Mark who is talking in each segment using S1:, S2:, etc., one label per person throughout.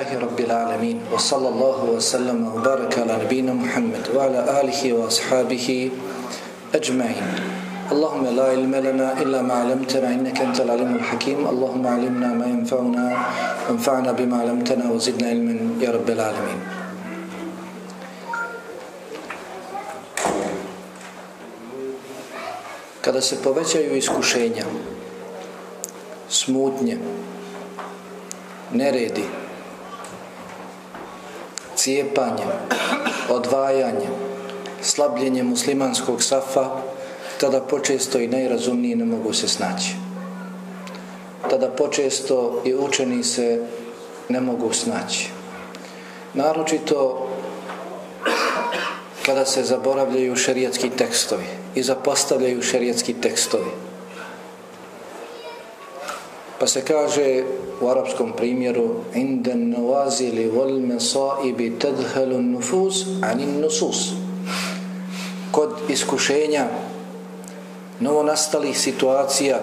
S1: لله رب العالمين وصلى الله وسلم وبارك على نبينا محمد وعلى آله وأصحابه أجمعين اللهم لا علم لنا إلا ما علمتنا إنك أنت العليم الحكيم اللهم علمنا ما ينفعنا وانفعنا بما علمتنا وزدنا علما يا رب العالمين Kada se povećaju iskušenja, smutnje, neredi, cijepanjem, odvajanjem, slabljenjem muslimanskog safa, tada počesto i najrazumniji ne mogu se snaći. Tada počesto i učeni se ne mogu snaći. Naročito kada se zaboravljaju šerijetski tekstovi i zapostavljaju šerijetski tekstovi. Pa se kaže u arapskom primjeru inda nawazili wal masaibi tadhalu an-nufus anin nusus. Kod iskušenja novo nastalih situacija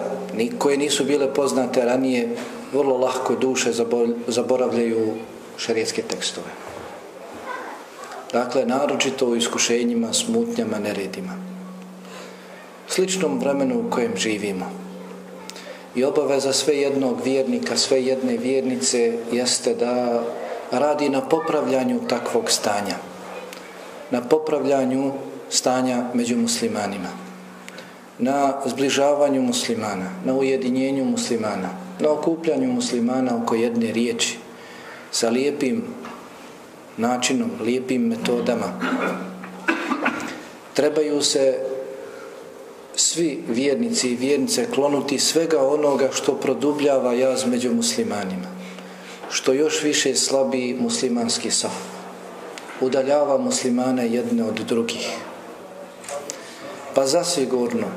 S1: koje nisu bile poznate ranije vrlo lahko duše zaboravljaju šerijetske tekstove. Dakle naročito u iskušenjima smutnjama, neredima. Sličnom vremenu u kojem živimo i obaveza sve jednog vjernika, sve jedne vjernice jeste da radi na popravljanju takvog stanja. Na popravljanju stanja među muslimanima. Na zbližavanju muslimana, na ujedinjenju muslimana, na okupljanju muslimana oko jedne riječi sa lijepim načinom, lijepim metodama. Trebaju se svi vjernici i vjernice klonuti svega onoga što produbljava jaz među muslimanima. Što još više slabi muslimanski saf. Udaljava muslimane jedne od drugih. Pa zasigurno,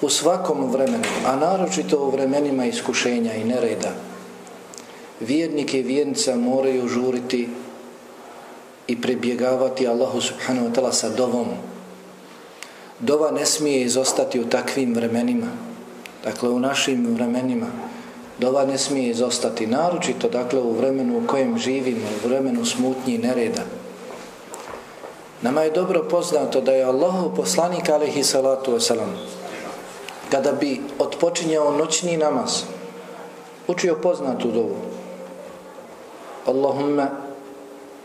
S1: u svakom vremenu, a naročito u vremenima iskušenja i nereda, vjernike i vjernica moraju žuriti i prebjegavati Allahu subhanahu wa ta'ala sa dovom Dova ne smije izostati u takvim vremenima. Dakle, u našim vremenima. Dova ne smije izostati naročito, dakle, u vremenu u kojem živimo, u vremenu smutnji i nereda. Nama je dobro poznato da je Allahov poslanik, alihi salatu wasalam, kada bi odpočinjao noćni namaz, učio poznatu dovu. Allahumma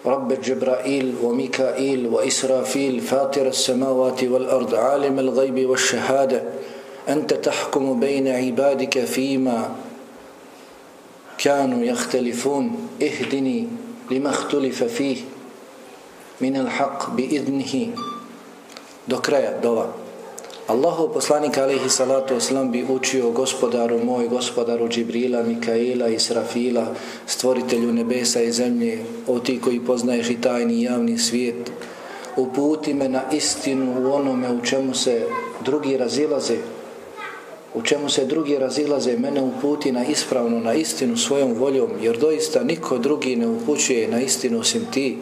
S1: رب جبرائيل وميكائيل وإسرافيل فاطر السماوات والأرض عالم الغيب والشهادة أنت تحكم بين عبادك فيما كانوا يختلفون. اهدني لما اختلف فيه من الحق بإذنه. دكريا دوا Allahu poslanik alaihi salatu oslam bi učio gospodaru moj, gospodaru Džibrila, Mikaila, Israfila, stvoritelju nebesa i zemlje, o ti koji poznaješ i tajni i javni svijet, uputi me na istinu u onome u čemu se drugi razilaze, u čemu se drugi razilaze, mene uputi na ispravnu, na istinu svojom voljom, jer doista niko drugi ne upućuje na istinu osim ti.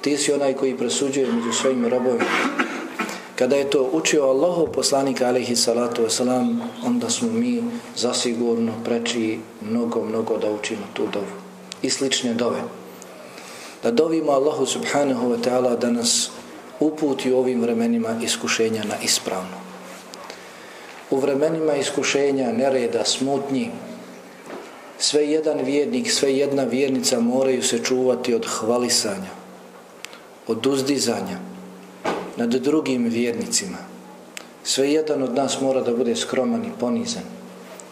S1: Ti si onaj koji presuđuje među svojim robovima. Kada je to učio Allahov poslanik alaihi salatu wasalam, onda smo mi zasigurno preči mnogo, mnogo da učimo tu dovu. I slične dove. Da dovimo Allahu subhanahu wa ta'ala da nas uputi u ovim vremenima iskušenja na ispravno. U vremenima iskušenja, nereda, smutnji, sve jedan vjernik, sve jedna vjernica moraju se čuvati od hvalisanja, od uzdizanja, nad drugim vjernicima. Sve jedan od nas mora da bude skroman i ponizan.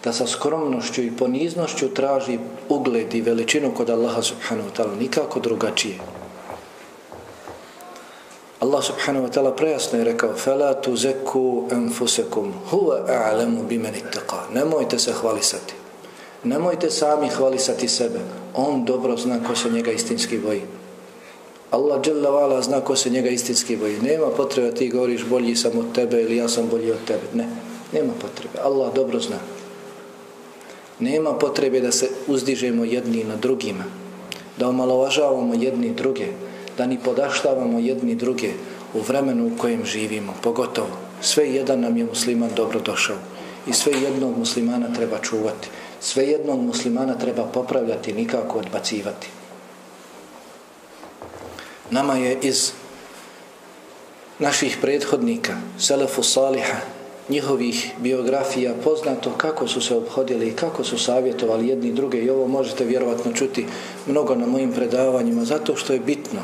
S1: Da sa skromnošću i poniznošću traži ugled i veličinu kod Allaha subhanahu wa ta'ala, nikako drugačije. Allah subhanahu wa ta'ala prejasno je rekao فَلَا تُزَكُوا أَنفُسَكُمْ هُوَ أَعْلَمُ بِمَنِ اتَّقَى Nemojte se hvalisati. Nemojte sami hvalisati sebe. On dobro zna ko se njega istinski boji. Allah dželle vala zna ko se njega istinski boji. Nema potrebe ti govoriš bolji sam od tebe ili ja sam bolji od tebe. Ne, nema potrebe. Allah dobro zna. Nema potrebe da se uzdižemo jedni na drugima. Da omalovažavamo jedni druge. Da ni podaštavamo jedni druge u vremenu u kojem živimo. Pogotovo. Sve jedan nam je musliman dobro došao. I sve jednog muslimana treba čuvati. Sve jednog muslimana treba popravljati, nikako odbacivati. Nama je iz naših prethodnika, Selefu Saliha, njihovih biografija poznato kako su se obhodili i kako su savjetovali jedni druge i ovo možete vjerovatno čuti mnogo na mojim predavanjima zato što je bitno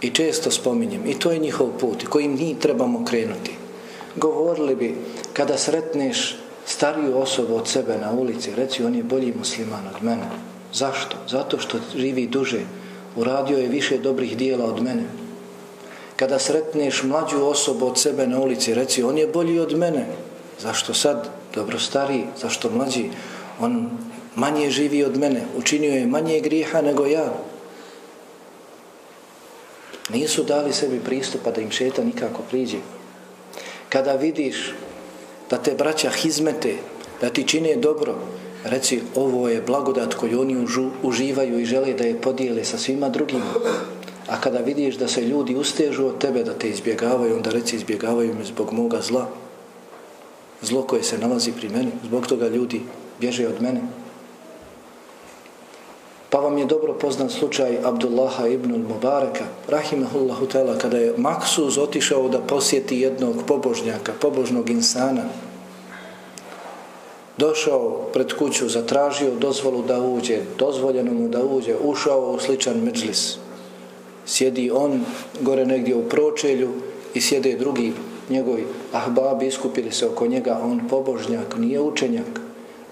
S1: i često spominjem i to je njihov put kojim mi trebamo krenuti. Govorili bi kada sretneš stariju osobu od sebe na ulici, reci on je bolji musliman od mene. Zašto? Zato što živi duže, uradio je više dobrih dijela od mene. Kada sretneš mlađu osobu od sebe na ulici, reci on je bolji od mene. Zašto sad? Dobro stari, zašto mlađi? On manje živi od mene, učinio je manje grijeha nego ja. Nisu dali sebi pristupa da im šeta nikako priđe. Kada vidiš da te braća hizmete, da ti čine dobro, reci ovo je blagodat koju oni užu, uživaju i žele da je podijele sa svima drugima. A kada vidiš da se ljudi ustežu od tebe, da te izbjegavaju, onda reci izbjegavaju me zbog moga zla. Zlo koje se nalazi pri meni, zbog toga ljudi bježe od mene. Pa vam je dobro poznan slučaj Abdullaha ibn Mubareka, rahimahullahu tela, kada je Maksuz otišao da posjeti jednog pobožnjaka, pobožnog insana, došao pred kuću, zatražio dozvolu da uđe, dozvoljeno mu da uđe, ušao u sličan međlis. Sjedi on gore negdje u pročelju i sjede drugi njegovi ahbabi, iskupili se oko njega, on pobožnjak, nije učenjak,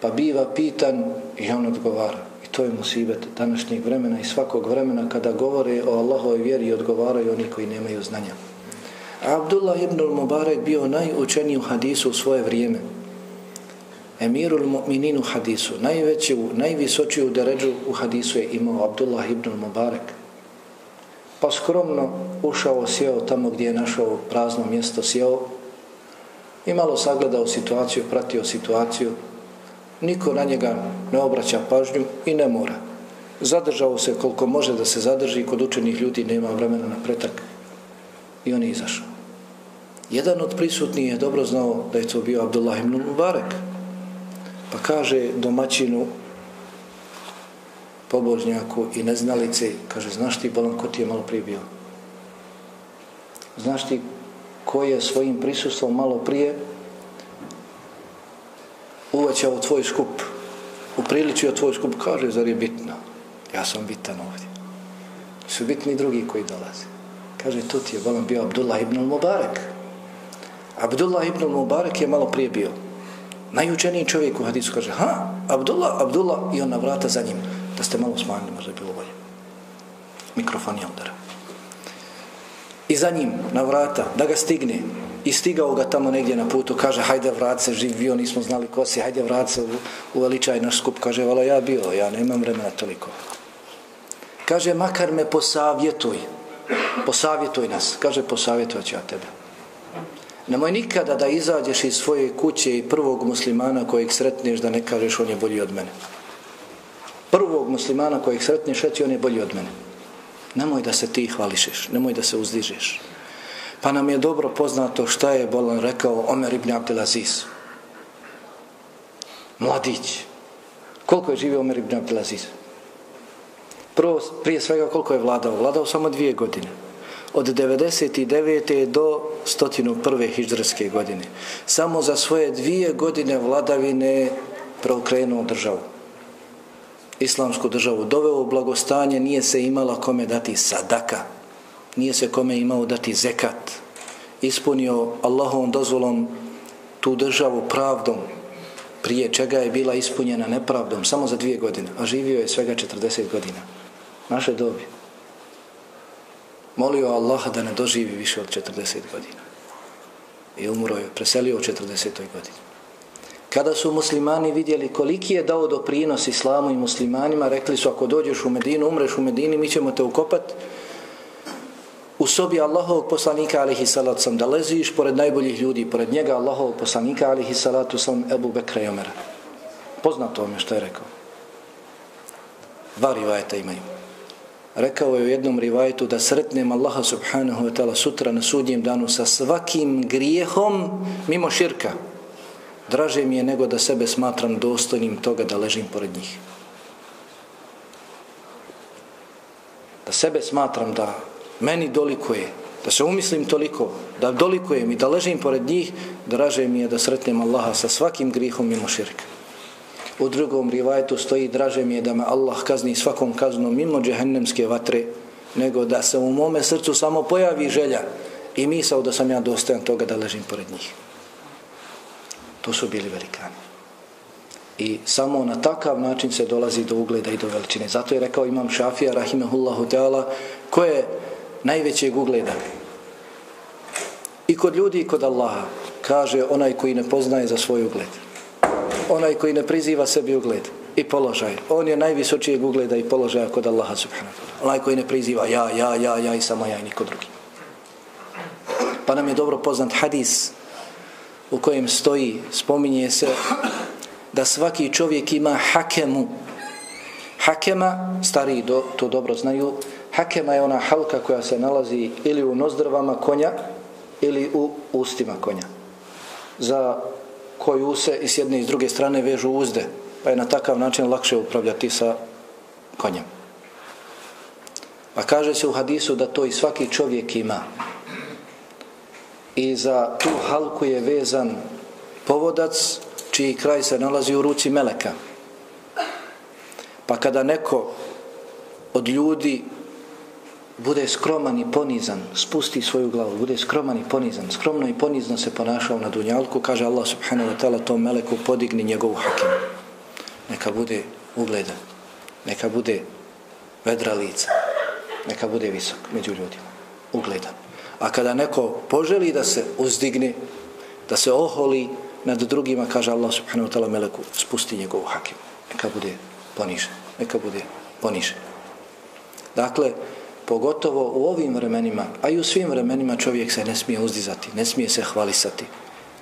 S1: pa biva pitan i on odgovara. I to je musibet današnjeg vremena i svakog vremena kada govore o Allahove vjeri i odgovaraju oni koji nemaju znanja. Abdullah ibn Mubarak bio najučeniji u hadisu u svoje vrijeme emirul mu'mininu u hadisu, najveći, najvisočiju deređu u hadisu je imao Abdullah ibn Mubarak. Pa skromno ušao, sjeo tamo gdje je našao prazno mjesto, sjeo i malo sagledao situaciju, pratio situaciju. Niko na njega ne obraća pažnju i ne mora. Zadržao se koliko može da se zadrži, kod učenih ljudi nema vremena na pretak. I on je izašao. Jedan od prisutnih je dobro znao da je to bio Abdullah ibn Mubarak. Pa kaže domaćinu pobožnjaku i neznalice, kaže, znaš ti, bolan, ko ti je malo prije bio? Znaš ti ko je svojim prisustvom malo prije uvećao tvoj skup, upriličio tvoj skup, kaže, zar je bitno? Ja sam bitan ovdje. Su bitni drugi koji dolaze. Kaže, tu ti je bolan bio Abdullah ibn Mubarak. Abdullah ibn Mubarak je malo prije bio najučeniji čovjek u hadisu kaže, ha, Abdullah, Abdullah, i on na vrata za njim. Da ste malo smanjili, možda je bilo bolje. Mikrofon je udara. I za njim, na vrata, da ga stigne. I stigao ga tamo negdje na putu, kaže, hajde vrat se, živio, nismo znali ko si, hajde vrat se, uveličaj naš skup. Kaže, vala, ja bio, ja nemam vremena toliko. Kaže, makar me posavjetuj. Posavjetuj nas. Kaže, posavjetovat ću ja tebe. Nemoj nikada da izađeš iz svoje kuće i prvog muslimana kojeg sretneš da ne kažeš on je bolji od mene. Prvog muslimana kojeg sretneš reći on je bolji od mene. Nemoj da se ti hvališeš, nemoj da se uzdižeš. Pa nam je dobro poznato šta je Bolan rekao Omer ibn Abdelaziz. Mladić. Koliko je živio Omer ibn Abdelaziz? Prvo, prije svega koliko je vladao? Vladao samo dvije godine od 99. do 101. hijdžarske godine. Samo za svoje dvije godine vladavine preokrenuo državu. Islamsku državu doveo u blagostanje, nije se imala kome dati sadaka. Nije se kome imao dati zekat. Ispunio Allahovom dozvolom tu državu pravdom prije čega je bila ispunjena nepravdom samo za dvije godine, a živio je svega 40 godina. Naše dobi molio Allaha da ne doživi više od 40 godina. I umro je, preselio u 40. godini. Kada su muslimani vidjeli koliki je dao doprinos islamu i muslimanima, rekli su ako dođeš u Medinu, umreš u Medini, mi ćemo te ukopat u sobi Allahovog poslanika alihi salatu sam, da leziš pored najboljih ljudi, pored njega Allahovog poslanika alihi salatu sam, Ebu Bekra i Omera. Poznato vam je što je rekao. Dva rivajeta imaju rekao je u jednom rivajtu da sretnem Allaha subhanahu wa ta'ala sutra na sudnjem danu sa svakim grijehom mimo širka. Draže mi je nego da sebe smatram dostojnim toga da ležim pored njih. Da sebe smatram da meni dolikuje, da se umislim toliko, da dolikujem i da ležim pored njih, draže mi je da sretnem Allaha sa svakim grihom mimo širka. U drugom rivajetu stoji draže mi je da me Allah kazni svakom kaznom mimo džehennemske vatre, nego da se u mome srcu samo pojavi želja i misao da sam ja dostojan toga da ležim pored njih. To su bili velikani. I samo na takav način se dolazi do ugleda i do veličine. Zato je rekao imam Šafija, rahimehullahu teala, ko je najvećeg ugleda? I kod ljudi i kod Allaha kaže onaj koji ne poznaje za svoj ugled. Onaj koji ne priziva sebi ugled i položaj. On je najvisočijeg ugleda i položaja kod Allaha subhanahu wa ta'ala. Onaj koji ne priziva ja, ja, ja, ja i samo ja i niko drugi. Pa nam je dobro poznat hadis u kojem stoji, spominje se da svaki čovjek ima hakemu. Hakema, stari do, to dobro znaju, hakema je ona halka koja se nalazi ili u nozdrvama konja ili u ustima konja. Za koju se i s jedne i s druge strane vežu uzde, pa je na takav način lakše upravljati sa konjem. Pa kaže se u hadisu da to i svaki čovjek ima. I za tu halku je vezan povodac čiji kraj se nalazi u ruci meleka. Pa kada neko od ljudi bude skroman i ponizan, spusti svoju glavu, bude skroman i ponizan, skromno i ponizno se ponašao na dunjalku, kaže Allah subhanahu wa ta'ala tom meleku podigni njegovu hakimu. Neka bude ugledan, neka bude vedra lica, neka bude visok među ljudima, ugledan. A kada neko poželi da se uzdigne, da se oholi, nad drugima, kaže Allah subhanahu wa ta'ala meleku, spusti njegovu hakimu. Neka bude ponižen. Neka bude ponižen. Dakle, pogotovo u ovim vremenima, a i u svim vremenima čovjek se ne smije uzdizati, ne smije se hvalisati.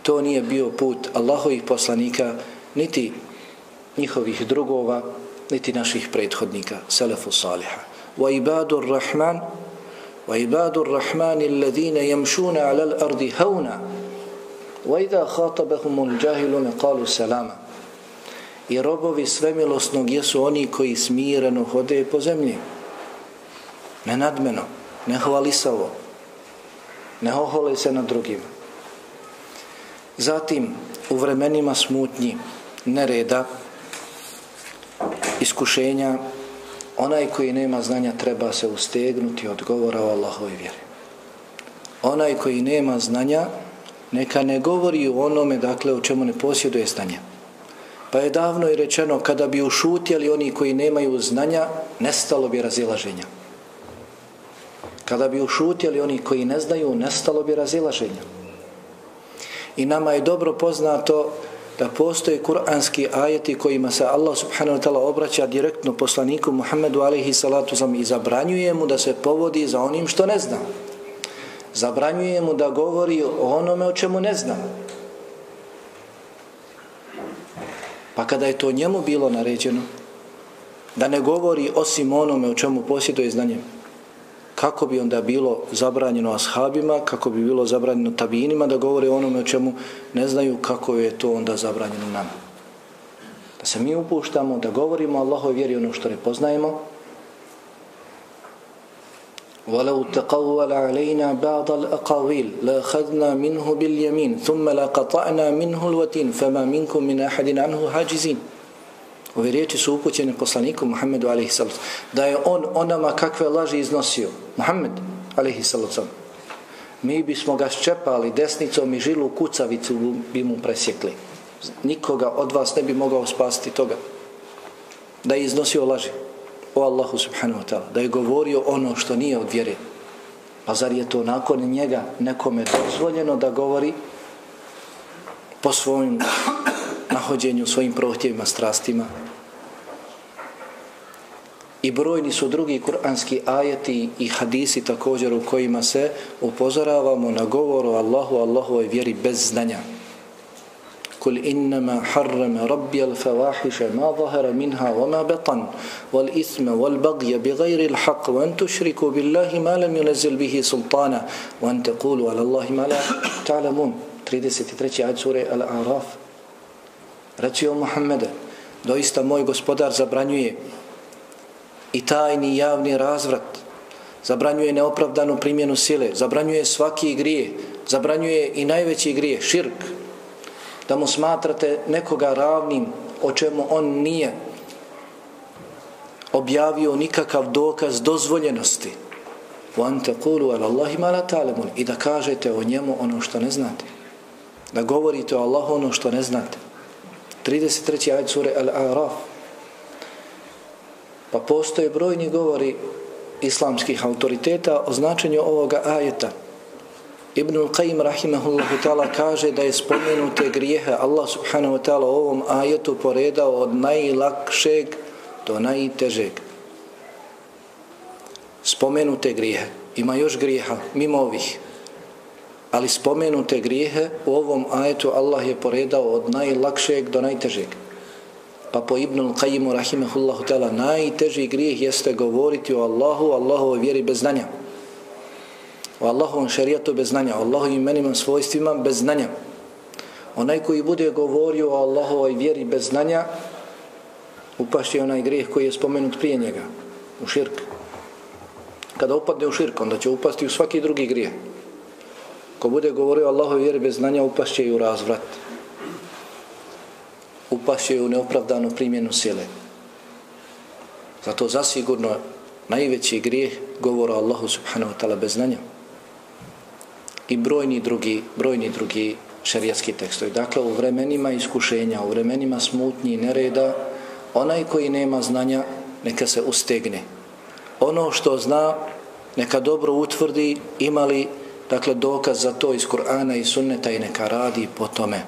S1: To nije bio put Allahovih poslanika, niti njihovih drugova, niti naših prethodnika, selefu saliha. Wa ibadur rahman, wa ibadur rahman illadine jemšuna ala l'ardi hauna, wa idha khatabahumun jahilune kalu selama. I robovi svemilosnog jesu oni koji smireno hode po zemlji. Ne nadmeno, ne hvalisavo, ne ohole se na drugim. Zatim, u vremenima smutnji, nereda, iskušenja, onaj koji nema znanja treba se ustegnuti od govora o Allahove vjeri. Onaj koji nema znanja neka ne govori o onome dakle o čemu ne posjeduje znanja. Pa je davno i rečeno kada bi ušutjeli oni koji nemaju znanja, nestalo bi razilaženja. Kada bi ušutjeli oni koji ne znaju, nestalo bi razilaženja. I nama je dobro poznato da postoje kuranski ajeti kojima se Allah subhanahu wa ta'ala obraća direktno poslaniku Muhammedu alaihi salatu sam i zabranjuje mu da se povodi za onim što ne zna zabranjuje mu da govori o onome o čemu ne zna. Pa kada je to njemu bilo naređeno, da ne govori osim onome o čemu posjeduje znanje, kako bi onda bilo zabranjeno ashabima, kako bi bilo zabranjeno tabinima da govore o onome o čemu ne znaju, kako je to onda zabranjeno nama. Da se mi upuštamo, da govorimo Allahove vjeri ono što ne poznajemo, ولو تقول علينا بعض الأقاويل لأخذنا منه باليمين ثم لقطعنا منه الوتين فما منكم من أحد عنه حاجزين Ove riječi su upućene poslaniku Muhammedu a.s. Da je on onama kakve laži iznosio. Muhammed a.s. Mi bismo ga ščepali desnicom i žilu kucavicu bi mu presjekli. Nikoga od vas ne bi mogao spasti toga. Da je iznosio laži o Allahu subhanahu wa ta'ala, da je govorio ono što nije od vjere. Pa zar je to nakon njega nekome dozvoljeno da govori po svojim nahođenju, svojim prohtjevima, strastima? I brojni su drugi kuranski ajeti i hadisi također u kojima se upozoravamo na govoru Allahu, Allahove vjeri bez znanja. قل إنما حرم ربي الفواحش ما ظهر منها وما بطن والإثم والبغي بغير الحق وأن تشركوا بالله ما لم ينزل به سلطانا وأن تقولوا على الله ما لا تعلمون 33. عاد سورة الأعراف Reci o Muhammede, doista moj gospodar zabranjuje i tajni javni razvrat zabranjuje neopravdanu primjenu sile, zabranjuje svaki grije, zabranjuje i najveći grije, širk, da mu smatrate nekoga ravnim o čemu on nije objavio nikakav dokaz dozvoljenosti وَأَنْ تَقُولُوا عَلَى اللَّهِ مَا لَا تَعْلَمُونَ i da kažete o njemu ono što ne znate da govorite o Allahu ono što ne znate 33. ajed sure Al-A'raf pa postoje brojni govori islamskih autoriteta o značenju ovoga ajeta Ibn Qayyim rahimahullahu ta'ala kaže da je spomenute grijehe Allah subhanahu wa ta'ala ovom ajetu poredao od najlakšeg do najtežeg spomenute grijehe. Ima još grijeha mimo ovih. Ali spomenute grijehe u ovom ajetu Allah je poredao od najlakšeg do najtežeg. Pa po Ibnul Qajimu rahimahullahu ta'ala najteži grijeh jeste govoriti o Allahu, Allahovoj vjeri bez znanja. O Allahovom šarijatu bez znanja, o Allahovim imenima, svojstvima bez znanja. Onaj koji bude govorio o Allahovoj vjeri bez znanja, upašće onaj grijeh koji je spomenut prije njega, u širk kada upadne u širk, onda će upasti u svaki drugi grijeh. Ko bude govorio Allahove vjeri bez znanja, upašće i u razvrat. Upašće u neopravdanu primjenu sile. Zato zasigurno najveći grijeh govora Allahu subhanahu wa ta'ala bez znanja. I brojni drugi, brojni drugi šerijatski tekstovi. Dakle, u vremenima iskušenja, u vremenima smutnji i nereda, onaj koji nema znanja, neka se ustegne ono što zna neka dobro utvrdi imali dakle dokaz za to iz Kur'ana i sunneta i neka radi po tome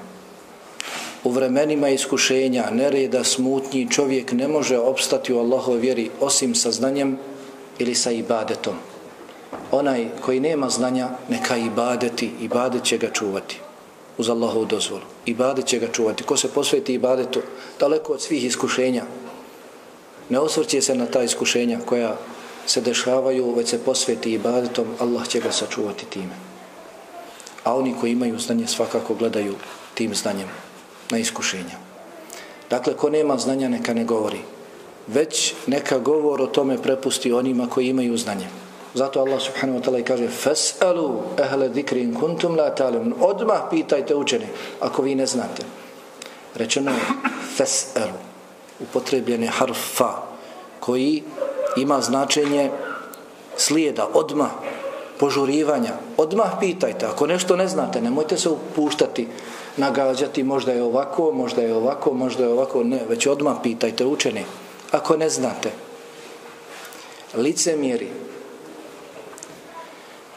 S1: u vremenima iskušenja nereda smutnji čovjek ne može opstati u Allahove vjeri osim sa znanjem ili sa ibadetom. Onaj koji nema znanja neka ibadeti ibadet će ga čuvati uz Allahovu dozvolu. Ibadet će ga čuvati. Ko se posveti ibadetu daleko od svih iskušenja ne osvrće se na ta iskušenja koja se dešavaju, već se posveti ibadetom, Allah će ga sačuvati time. A oni koji imaju znanje svakako gledaju tim znanjem na iskušenja. Dakle, ko nema znanja, neka ne govori. Već neka govor o tome prepusti onima koji imaju znanje. Zato Allah subhanahu wa ta'ala kaže Fes'alu ehle zikrin kuntum la talimun. Odmah pitajte učeni ako vi ne znate. Rečeno je fes'alu. upotrebljen je harf fa koji ima značenje slijeda, odmah, požurivanja. Odmah pitajte, ako nešto ne znate, nemojte se upuštati, nagađati, možda je ovako, možda je ovako, možda je ovako, ne, već odmah pitajte učeni. Ako ne znate, lice mjeri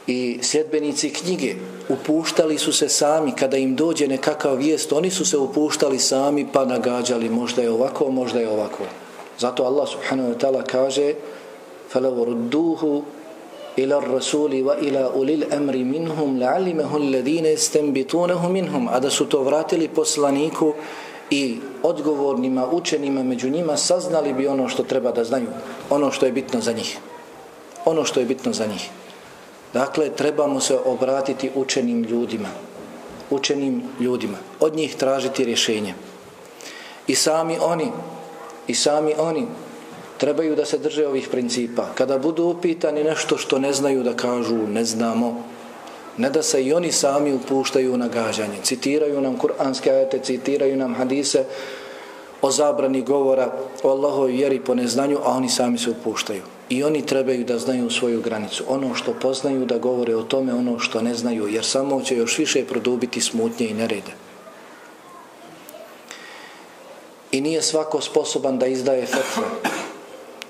S1: i sljedbenici knjige upuštali su se sami kada im dođe nekakav vijest, oni su se upuštali sami pa nagađali, možda je ovako, možda je ovako. Zato Allah subhanahu wa ta'ala kaže فَلَوْ رُدُّوهُ إلى الرسول وإلى أولي الأمر منهم لعلمه الذين يستنبطونه منهم هذا to vratili poslaniku i odgovornima učenima među njima saznali bi ono što treba da znaju ono što je bitno za njih. Ono što je bitno za njih. Dakle trebamo se obratiti učenim ljudima. Učenim ljudima. Od njih tražiti rješenje. I sami oni i sami oni trebaju da se drže ovih principa. Kada budu upitani nešto što ne znaju da kažu ne znamo, ne da se i oni sami upuštaju na gađanje. Citiraju nam kuranske ajete, citiraju nam hadise o zabrani govora o Allahoj vjeri po neznanju, a oni sami se upuštaju. I oni trebaju da znaju svoju granicu. Ono što poznaju da govore o tome, ono što ne znaju, jer samo će još više produbiti smutnje i nerede. I nije svako sposoban da izdaje fetve.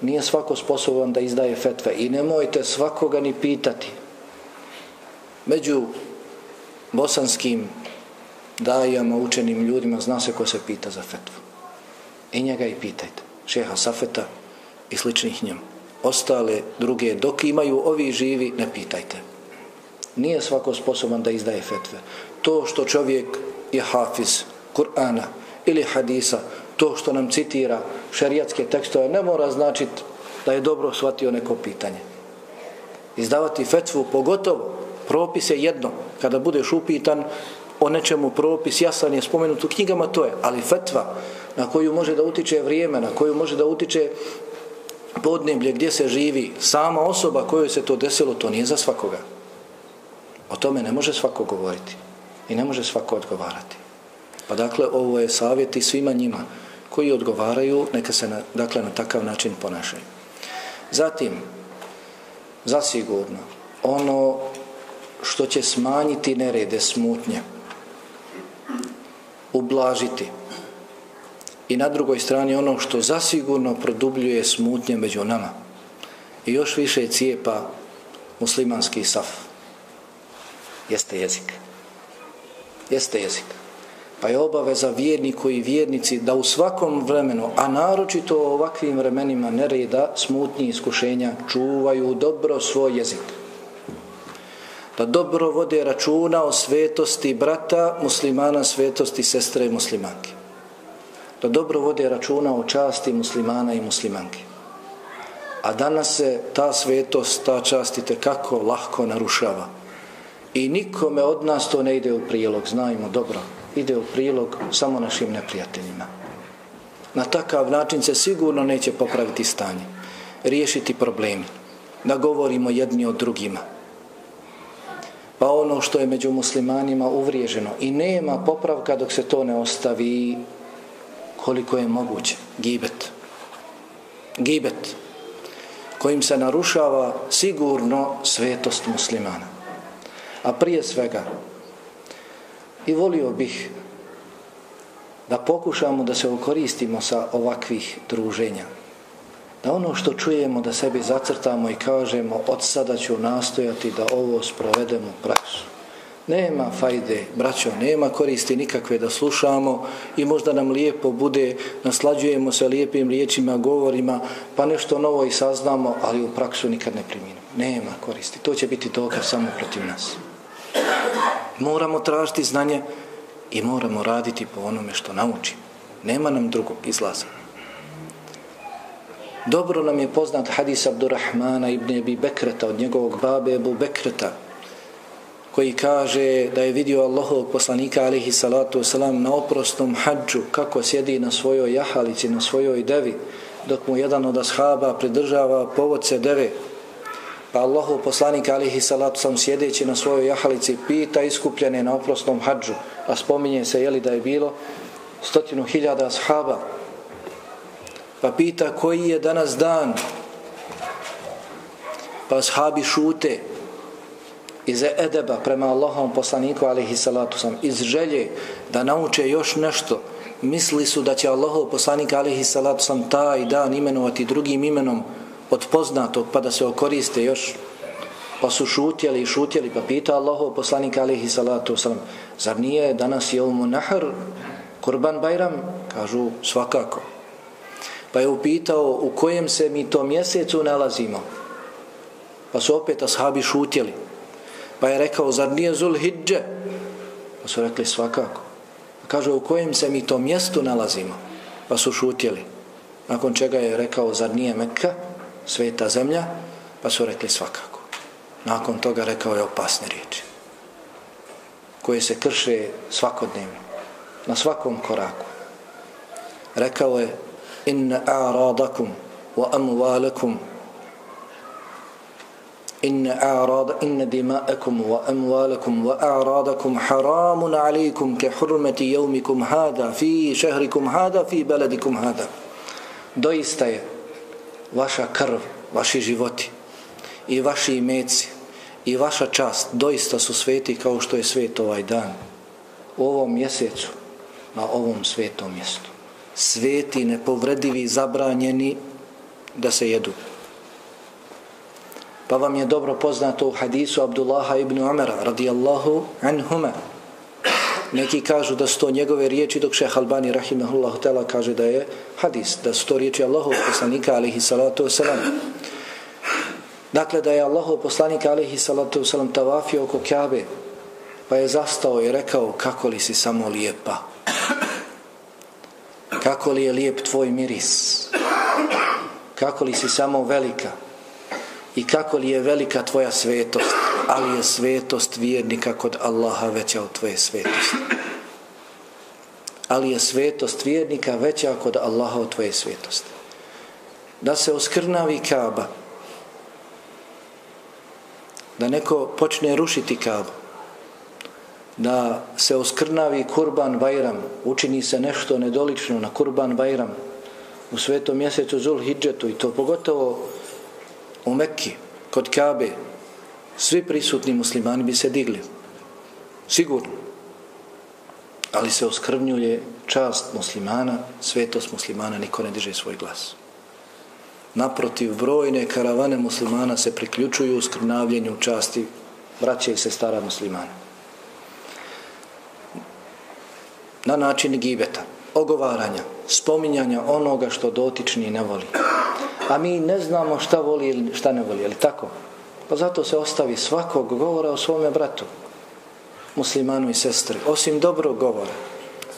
S1: Nije svako sposoban da izdaje fetve. I nemojte svakoga ni pitati. Među bosanskim dajama, učenim ljudima, zna se ko se pita za fetvu. I njega i pitajte. Šeha Safeta i sličnih njemu. Ostale, druge, dok imaju ovi živi, ne pitajte. Nije svako sposoban da izdaje fetve. To što čovjek je hafiz Kur'ana ili hadisa, to što nam citira šerijatske tekstove ne mora značiti da je dobro shvatio neko pitanje. Izdavati fetvu pogotovo propis je jedno. Kada budeš upitan o nečemu propis jasan je spomenut u knjigama to je. Ali fetva na koju može da utiče vrijeme, na koju može da utiče podneblje gdje se živi, sama osoba kojoj se to desilo, to nije za svakoga. O tome ne može svako govoriti i ne može svako odgovarati. Pa dakle, ovo je savjet i svima njima koji odgovaraju, neka se na, dakle, na takav način ponašaju. Zatim, zasigurno, ono što će smanjiti nerede, smutnje, ublažiti, i na drugoj strani ono što zasigurno produbljuje smutnje među nama. I još više cijepa muslimanski saf. Jeste jezik. Jeste jezik pa je obaveza vjerniku i vjernici da u svakom vremenu a naročito u ovakvim vremenima nereda smutnji iskušenja čuvaju dobro svoj jezik da dobro vode računa o svetosti brata muslimana svetosti sestre muslimanke da dobro vode računa o časti muslimana i muslimanke. A danas se ta svetost, ta čast i kako lahko narušava. I nikome od nas to ne ide u prilog, znajmo dobro, ide u prilog samo našim neprijateljima. Na takav način se sigurno neće popraviti stanje, riješiti problemi, da govorimo jedni od drugima. Pa ono što je među muslimanima uvriježeno i nema popravka dok se to ne ostavi koliko je moguće gibet gibet kojim se narušava sigurno svetost muslimana a prije svega i volio bih da pokušamo da se okoristimo sa ovakvih druženja da ono što čujemo da sebi zacrtamo i kažemo od sada ću nastojati da ovo sprovedemo u praksu Nema fajde, braćo, nema koristi nikakve da slušamo i možda nam lijepo bude, naslađujemo se lijepim riječima, govorima, pa nešto novo i saznamo, ali u praksu nikad ne primjenimo. Nema koristi. To će biti dokaz samo protiv nas. Moramo tražiti znanje i moramo raditi po onome što naučimo. Nema nam drugog izlaza. Dobro nam je poznat hadis Abdurrahmana ibn Abi Bekreta od njegovog babe Abu Bekreta koji kaže da je vidio Allahovog poslanika alihi salatu wasalam na oprostom hađu kako sjedi na svojoj jahalici, na svojoj devi dok mu jedan od ashaba pridržava povodce deve pa Allahov poslanik alihi salatu sam sjedeći na svojoj jahalici pita iskupljene na oprosnom hađu a spominje se jeli da je bilo stotinu hiljada ashaba. Pa pita koji je danas dan? Pa ashabi šute iz edeba prema Allahom poslaniku alihi salatu sam, iz želje da nauče još nešto, misli su da će Allahov poslanik alihi salatu sam taj dan imenovati drugim imenom od poznatog pa da se okoriste još pa su šutjeli i šutjeli pa pita Allahov poslanik alihi salatu wasalam zar nije danas je mu nahr kurban bajram kažu svakako pa je upitao u kojem se mi to mjesecu nalazimo pa su opet ashabi šutjeli Pa je rekao, zar nije Zul Hidže? Pa su rekli, svakako. Pa kaže, u kojem se mi to mjestu nalazimo? Pa su šutjeli. Nakon čega je rekao, zar nije Mekka, sveta zemlja? Pa su rekli, svakako. Nakon toga rekao je opasne riječi. Koje se krše svakodnevno. Na svakom koraku. Rekao je, inna a'radakum wa amualakum إن أعراض إن دماءكم وأموالكم وأعراضكم حرام عليكم كحرمة يومكم هذا في شهركم هذا في بلدكم هذا doista je vaša krv, vaši životi i vaši imeci i vaša čast doista su sveti kao što je svet ovaj dan u ovom mjesecu na ovom svetom mjestu sveti, nepovredivi, zabranjeni da se jedu Pa vam je dobro poznato u hadisu Abdullaha ibn Umara radijallahu anhuma. Neki kažu da su to njegove riječi, dok šeha Albani rahimahullah tela kaže da je hadis, da su to riječi Allahov poslanika alihi salatu wasalam. Dakle, da je Allahov poslanika alihi salatu wasalam tavafio oko Kjabe, pa je zastao i rekao kako li si samo lijepa. Kako li je lijep tvoj miris. Kako li si samo velika i kako li je velika tvoja svetost, ali je svetost vjernika kod Allaha veća od tvoje svetosti. Ali je svetost vjernika veća kod Allaha od tvoje svetosti. da se oskrnavi kaba, da neko počne rušiti kabu, da se oskrnavi kurban bajram, učini se nešto nedolično na kurban bajram u svetom mjesecu Zul Hidžetu i to pogotovo u Mekki, kod Kabe, svi prisutni muslimani bi se digli. Sigurno. Ali se oskrvnjuje čast muslimana, svetost muslimana, niko ne diže svoj glas. Naprotiv, brojne karavane muslimana se priključuju u skrnavljenju časti braće i sestara muslimana. Na način gibeta, ogovaranja, spominjanja onoga što dotični ne voli. A mi ne znamo šta voli ili šta ne voli, je li tako? Pa zato se ostavi svakog govora o svome bratu, muslimanu i sestri, osim dobrog govora.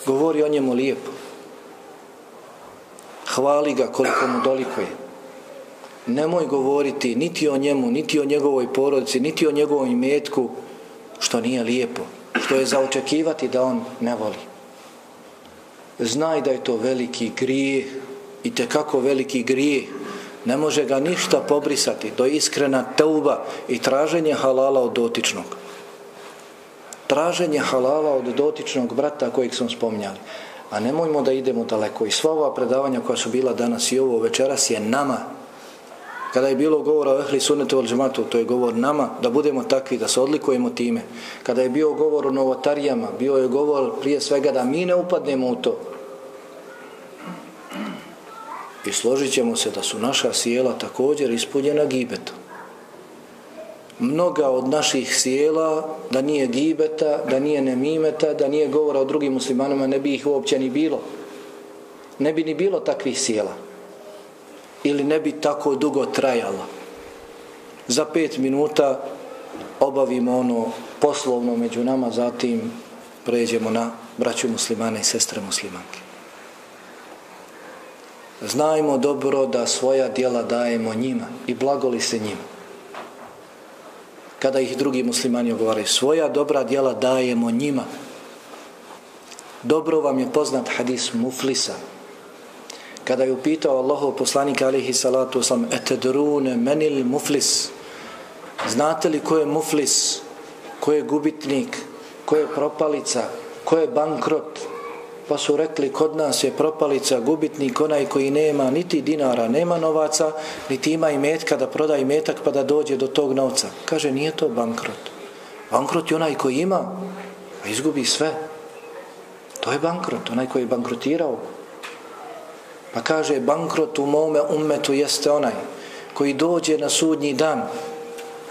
S1: Govori o njemu lijepo. Hvali ga koliko mu doliko je nemoj govoriti niti o njemu, niti o njegovoj porodici, niti o njegovom imetku, što nije lijepo, što je zaočekivati da on ne voli. Znaj da je to veliki grijeh i te kako veliki grijeh. Ne može ga ništa pobrisati do iskrena teuba i traženje halala od dotičnog. Traženje halala od dotičnog brata kojeg smo spominjali. A nemojmo da idemo daleko. I sva ova predavanja koja su bila danas i ovo večeras je nama Kada je bilo govora o ehli sunnetu al džematu, to je govor nama, da budemo takvi, da se odlikujemo time. Kada je bio govor o novotarijama, bio je govor prije svega da mi ne upadnemo u to. I složit se da su naša sjela također ispunjena gibetom. Mnoga od naših sjela, da nije gibeta, da nije nemimeta, da nije govora o drugim muslimanima, ne bi ih uopće ni bilo. Ne bi ni bilo takvih sjela ili ne bi tako dugo trajala. Za pet minuta obavimo ono poslovno među nama, zatim pređemo na braću muslimane i sestre muslimanke. Znajmo dobro da svoja dijela dajemo njima i blagoli se njima. Kada ih drugi muslimani ogovaraju, svoja dobra dijela dajemo njima. Dobro vam je poznat hadis Muflisa, kada je upitao Allahov poslanika alihi salatu oslam etedrune menil muflis znate li ko je muflis ko je gubitnik ko je propalica ko je bankrot pa su rekli kod nas je propalica gubitnik onaj koji nema niti dinara nema novaca niti ima i metka da proda i metak pa da dođe do tog novca kaže nije to bankrot bankrot je onaj koji ima a izgubi sve to je bankrot onaj koji je bankrotirao Pa kaže, bankrot u mome ummetu jeste onaj koji dođe na sudnji dan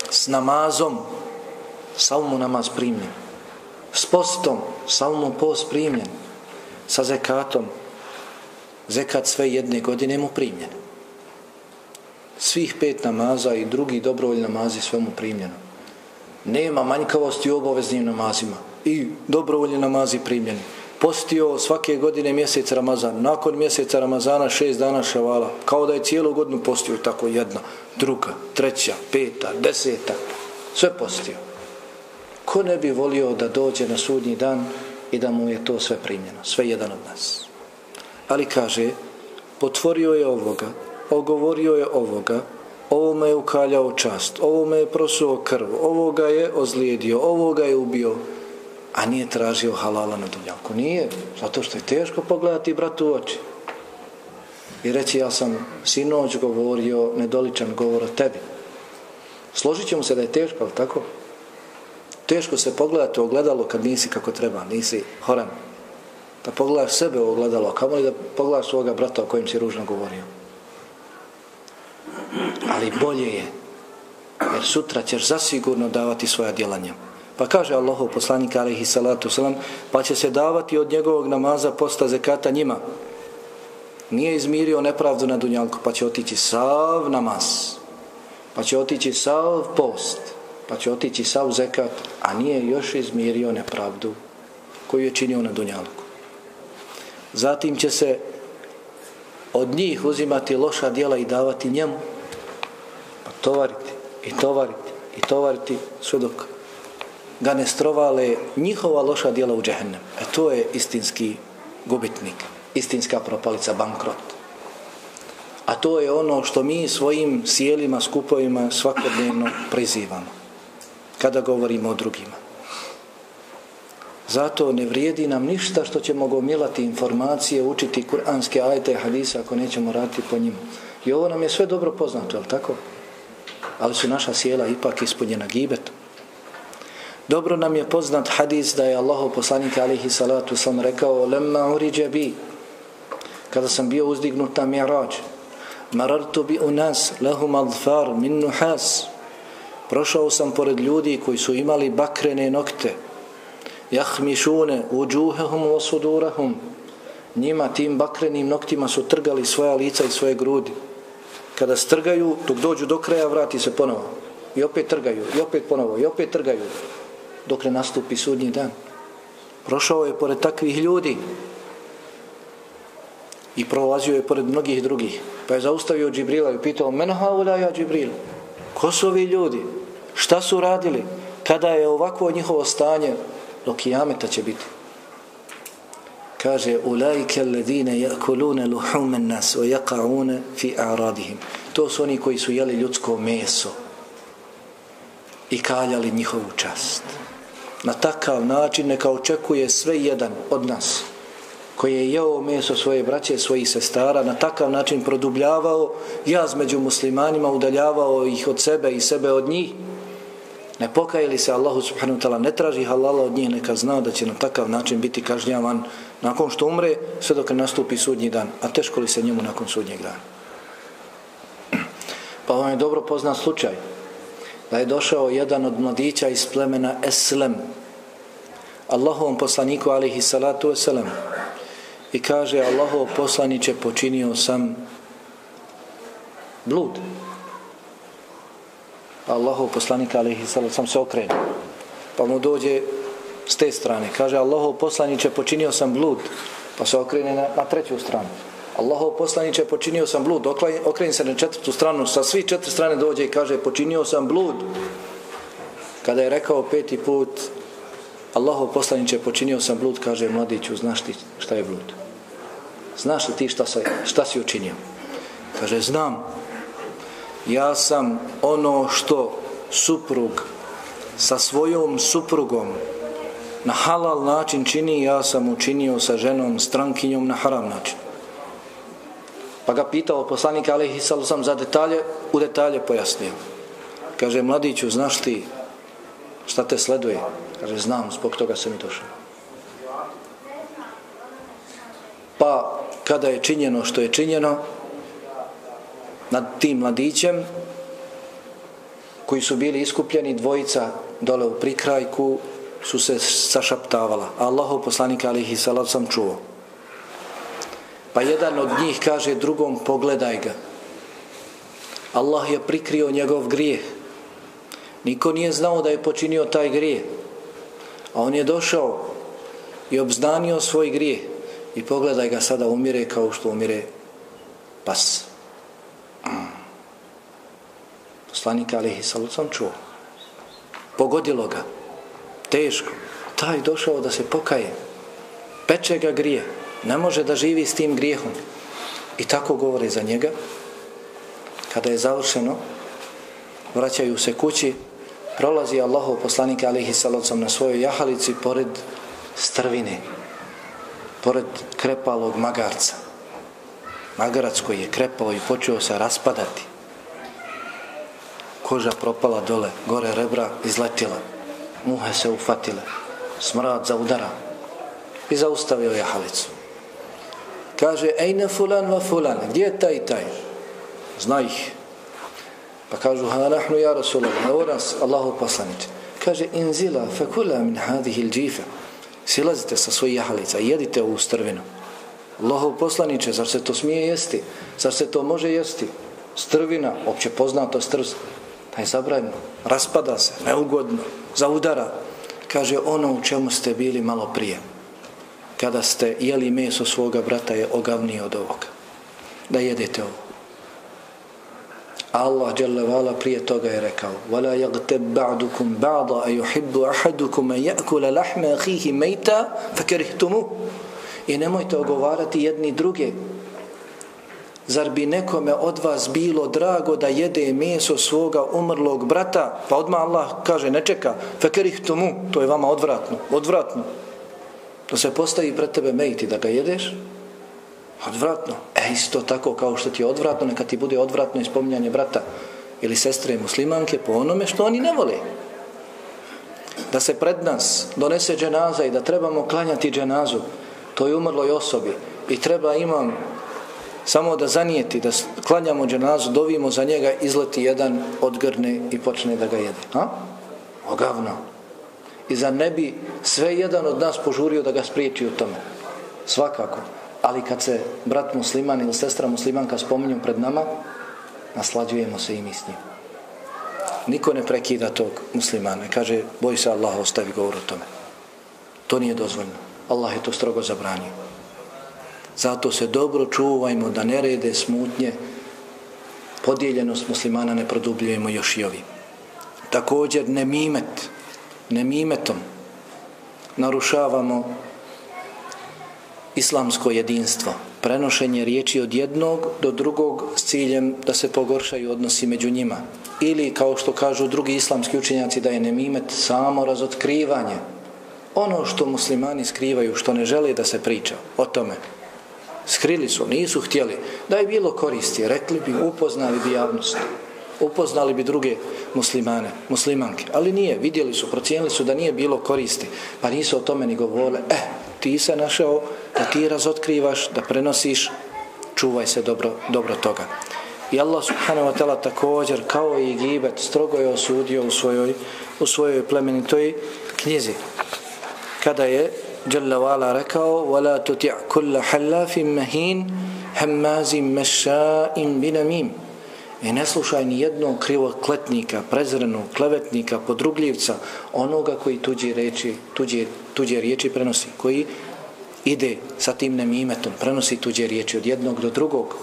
S1: s namazom, salmu namaz primljen. S postom, salmu post primljen. Sa zekatom, zekat sve jedne godine mu primljen. Svih pet namaza i drugi dobrovoljni namazi sve mu primljeno. Nema manjkavosti u obaveznim namazima i dobrovoljni namazi primljeni postio svake godine mjesec Ramazan, nakon mjeseca Ramazana šest dana šavala, kao da je cijelu godinu postio tako jedna, druga, treća, peta, deseta, sve postio. Ko ne bi volio da dođe na sudnji dan i da mu je to sve primljeno, sve jedan od nas. Ali kaže, potvorio je ovoga, ogovorio je ovoga, ovo me je ukaljao čast, ovo me je prosuo krv, ovoga je ozlijedio, ovoga je ubio, a nije tražio halala na dunjalku. Nije, zato što je teško pogledati bratu u oči. I reći, ja sam sinoć govorio nedoličan govor o tebi. Složit ćemo se da je teško, ali tako? Teško se pogledati u ogledalo kad nisi kako treba, nisi horan. Da pogledaš sebe u ogledalo, kamo li da pogledaš svoga brata o kojem si ružno govorio. Ali bolje je, jer sutra ćeš zasigurno davati svoja djelanja. Pa kaže Allahov poslanik alejhi salatu selam, pa će se davati od njegovog namaza posta zekata njima. Nije izmirio nepravdu na dunjalku, pa će otići sav namaz. Pa će otići sav post. Pa će otići sav zekat, a nije još izmirio nepravdu koju je činio na dunjalku. Zatim će se od njih uzimati loša dijela i davati njemu. Pa tovariti i tovariti i tovariti sve dok ga ne strovale njihova loša djela u džehennem. E to je istinski gubitnik, istinska propalica, bankrot. A to je ono što mi svojim sjelima, skupovima svakodnevno prizivamo. Kada govorimo o drugima. Zato ne vrijedi nam ništa što ćemo gomilati informacije, učiti kuranske ajte, hadise, ako nećemo raditi po njima. I ovo nam je sve dobro poznato, je tako? Ali su naša sjela ipak ispunjena gibetom. Dobro nam je poznat hadis da je Allah poslanik alihi salatu sam rekao lemma uriđe bi kada sam bio uzdignut na mi'rađ marartu bi unas lahum adfar min nuhas prošao sam pored ljudi koji su imali bakrene nokte jahmišune uđuhehum osudurahum njima tim bakrenim noktima su trgali svoja lica i svoje grudi kada strgaju dok dođu do kraja vrati se ponovo i opet trgaju i opet ponovo i opet trgaju dok ne nastupi sudnji dan. Prošao je pored takvih ljudi i prolazio je pored mnogih drugih. Pa je zaustavio Džibrila i pitao, men haula ja Džibril, ko su ovi ljudi? Šta su radili? Kada je ovako njihovo stanje, do kijameta će biti. Kaže, ulajke alledine jakulune luhumen nas o jakaune fi a'radihim. To su oni koji su jeli ljudsko meso i kaljali njihovu čast na takav način neka očekuje sve jedan od nas koji je jeo meso svoje braće, svojih sestara, na takav način produbljavao jaz među muslimanima, udaljavao ih od sebe i sebe od njih, ne pokajili se Allahu subhanahu wa ta'ala, ne traži halala od njih, neka zna da će na takav način biti kažnjavan nakon što umre, sve dok nastupi sudnji dan, a teško li se njemu nakon sudnjeg dana. Pa vam je dobro poznat slučaj, da je došao jedan od mladića iz plemena Eslem Allahovom poslaniku alihi salatu wasalam i kaže Allahov poslaniće počinio sam blud Allahov poslanik alaihi sallam sam se okrenu. Pa mu dođe s te strane. Kaže Allahov poslaniće počinio sam blud. Pa se okrene na, na treću stranu. Allahov poslaniće počinio sam blud. Okreni se na četvrtu stranu. Sa svi četiri strane dođe i kaže počinio sam blud. Kada je rekao peti put Allahov poslaniće počinio sam blud kaže mladiću znaš ti šta je blud? Znaš li ti šta, sa, šta si učinio? Kaže znam ja sam ono što suprug sa svojom suprugom na halal način čini ja sam učinio sa ženom strankinjom na haram način Pa ga pitao poslanik Alehi sam za detalje, u detalje pojasnio. Kaže, mladiću, znaš ti šta te sleduje? Kaže, znam, zbog toga sam i došao. Pa, kada je činjeno što je činjeno, nad tim mladićem, koji su bili iskupljeni, dvojica dole u prikrajku, su se sašaptavala. Allahov poslanik Alihi sam čuo. Pa jedan od njih kaže drugom pogledaj ga. Allah je prikrio njegov grijeh. Niko nije znao da je počinio taj grijeh. A on je došao i obznanio svoj grijeh. I pogledaj ga sada umire kao što umire pas. Poslanika Alihi Salucom čuo. Pogodilo ga. Teško. Taj došao da se pokaje. Peče ga grije ne može da živi s tim grijehom. I tako govore za njega. Kada je završeno, vraćaju se kući, prolazi Allahov poslanik alihi salucom na svojoj jahalici pored strvine, pored krepalog magarca. Magarac koji je krepao i počeo se raspadati. Koža propala dole, gore rebra izletila. Muhe se ufatile. Smrad za udara. I zaustavio je halicu. Kaže, ejne fulan va fulan, gdje je taj taj? Zna ih. Pa kažu, ha nahnu ja Rasulallah, evo nas, Allahu poslanit. Kaže, inzila fe kula min hadihi il Silazite sa svojih jahalica, jedite ovu strvinu. Allahu poslaniće, zar se to smije jesti? Zar se to može jesti? Strvina, opće poznato strv, taj zabrajno, raspada se, neugodno, zaudara. Kaže, ono u čemu ste bili malo prije kada ste jeli meso svoga brata je ogavnije od ovoga. Da jedete ovo. Allah dželle vala prije toga je rekao: "Wala yaghtab ba'dukum ba'da ay yuhibbu ahadukum an ya'kula lahma akhihi mayta fakarihtumuh." I nemojte ogovarati jedni druge Zar bi nekome od vas bilo drago da jede meso svoga umrlog brata? Pa odmah Allah kaže, ne čeka, fekerih tomu, to je vama odvratno, odvratno. To se postavi pred tebe mejti da ga jedeš, odvratno. E isto tako kao što ti je odvratno, neka ti bude odvratno ispominjanje brata ili sestre muslimanke po onome što oni ne vole. Da se pred nas donese dženaza i da trebamo klanjati dženazu toj umrloj osobi i treba imam samo da zanijeti, da klanjamo dženazu, dovimo za njega, izleti jedan, odgrne i počne da ga jede. Ha? Ogavno. I za ne bi sve jedan od nas požurio da ga spriječi u tome. Svakako. Ali kad se brat musliman ili sestra muslimanka spominju pred nama, naslađujemo se i mi s njim. Niko ne prekida tog muslimana. Kaže, boj se Allah, ostavi govor o tome. To nije dozvoljno. Allah je to strogo zabranio. Zato se dobro čuvajmo da ne rede smutnje, podijeljenost muslimana ne produbljujemo još i ovim. Također nemimet, nemimetom narušavamo islamsko jedinstvo, prenošenje riječi od jednog do drugog s ciljem da se pogoršaju odnosi među njima. Ili, kao što kažu drugi islamski učenjaci, da je nemimet samo razotkrivanje. Ono što muslimani skrivaju, što ne žele da se priča o tome. Skrili su, nisu htjeli. Da je bilo koristi, rekli bi, upoznali bi javnost. Upoznali bi druge muslimane, muslimanke. Ali nije, vidjeli su, procijenili su da nije bilo koristi. Pa nisu o tome ni govorili. Eh, ti se našao da ti razotkrivaš, da prenosiš, čuvaj se dobro, dobro toga. I Allah subhanahu wa ta'ala također, kao i Gibet, strogo je osudio u svojoj, u svojoj plemenitoj knjizi. Kada je Jalla wa'ala rekao وَلَا تُتِعْ كُلَّ حَلَّافٍ مَهِينٍ هَمَّازٍ مَشَّاءٍ بِنَمِيمٍ I ne slušaj ni jednog krivog kletnika, prezrenog, klevetnika, podrugljivca, onoga koji tuđe reči, tuđe, tuđe riječi prenosi, koji ide sa tim nemimetom, prenosi tuđe riječi od jednog do drugog.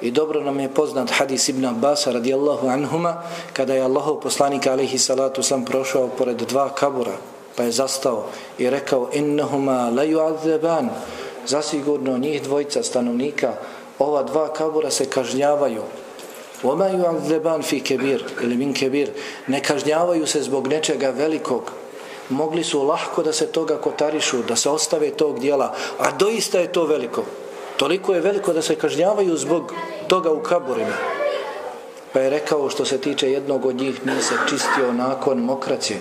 S1: I dobro nam je poznat hadis Ibn Abbas radijallahu anhuma, kada je Allahov poslanik alaihi salatu sam prošao pored dva kabura, pa je zastao i rekao innahuma la yu'adzaban zasigurno njih dvojica stanovnika ova dva kabura se kažnjavaju. Oma yu'adzaban fi kabir ili min kabir ne kažnjavaju se zbog nečega velikog. Mogli su lahko da se toga kotarišu da se ostave tog dijela a doista je to veliko. Toliko je veliko da se kažnjavaju zbog toga u kaburima. Pa je rekao što se tiče jednog od njih nije se čistio nakon mokracije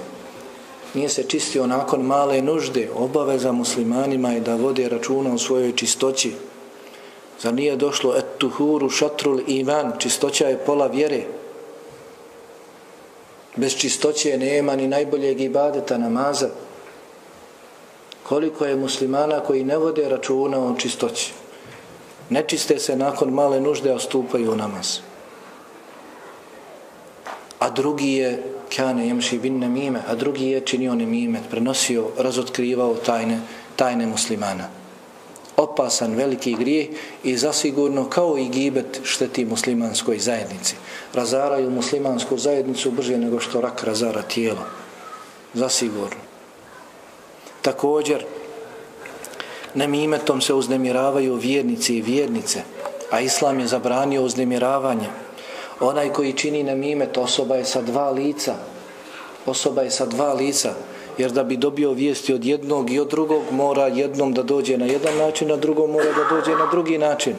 S1: nije se čistio nakon male nužde, obaveza muslimanima je da vode računa o svojoj čistoći. Za nije došlo et tuhuru šatrul iman, čistoća je pola vjere. Bez čistoće nema ni najboljeg ibadeta namaza. Koliko je muslimana koji ne vode računa o čistoći. Nečiste se nakon male nužde, a stupaju u namaz. A drugi je kane jemši bin nemime, a drugi je činio nemime, prenosio, razotkrivao tajne, tajne muslimana. Opasan veliki grijeh i zasigurno kao i gibet šteti muslimanskoj zajednici. Razaraju muslimansku zajednicu brže nego što rak razara tijelo. Zasigurno. Također, nemimetom se uznemiravaju vjernici i vjernice, a Islam je zabranio uznemiravanje onaj koji čini namimet osoba je sa dva lica. Osoba je sa dva lica. Jer da bi dobio vijesti od jednog i od drugog mora jednom da dođe na jedan način a drugom mora da dođe na drugi način.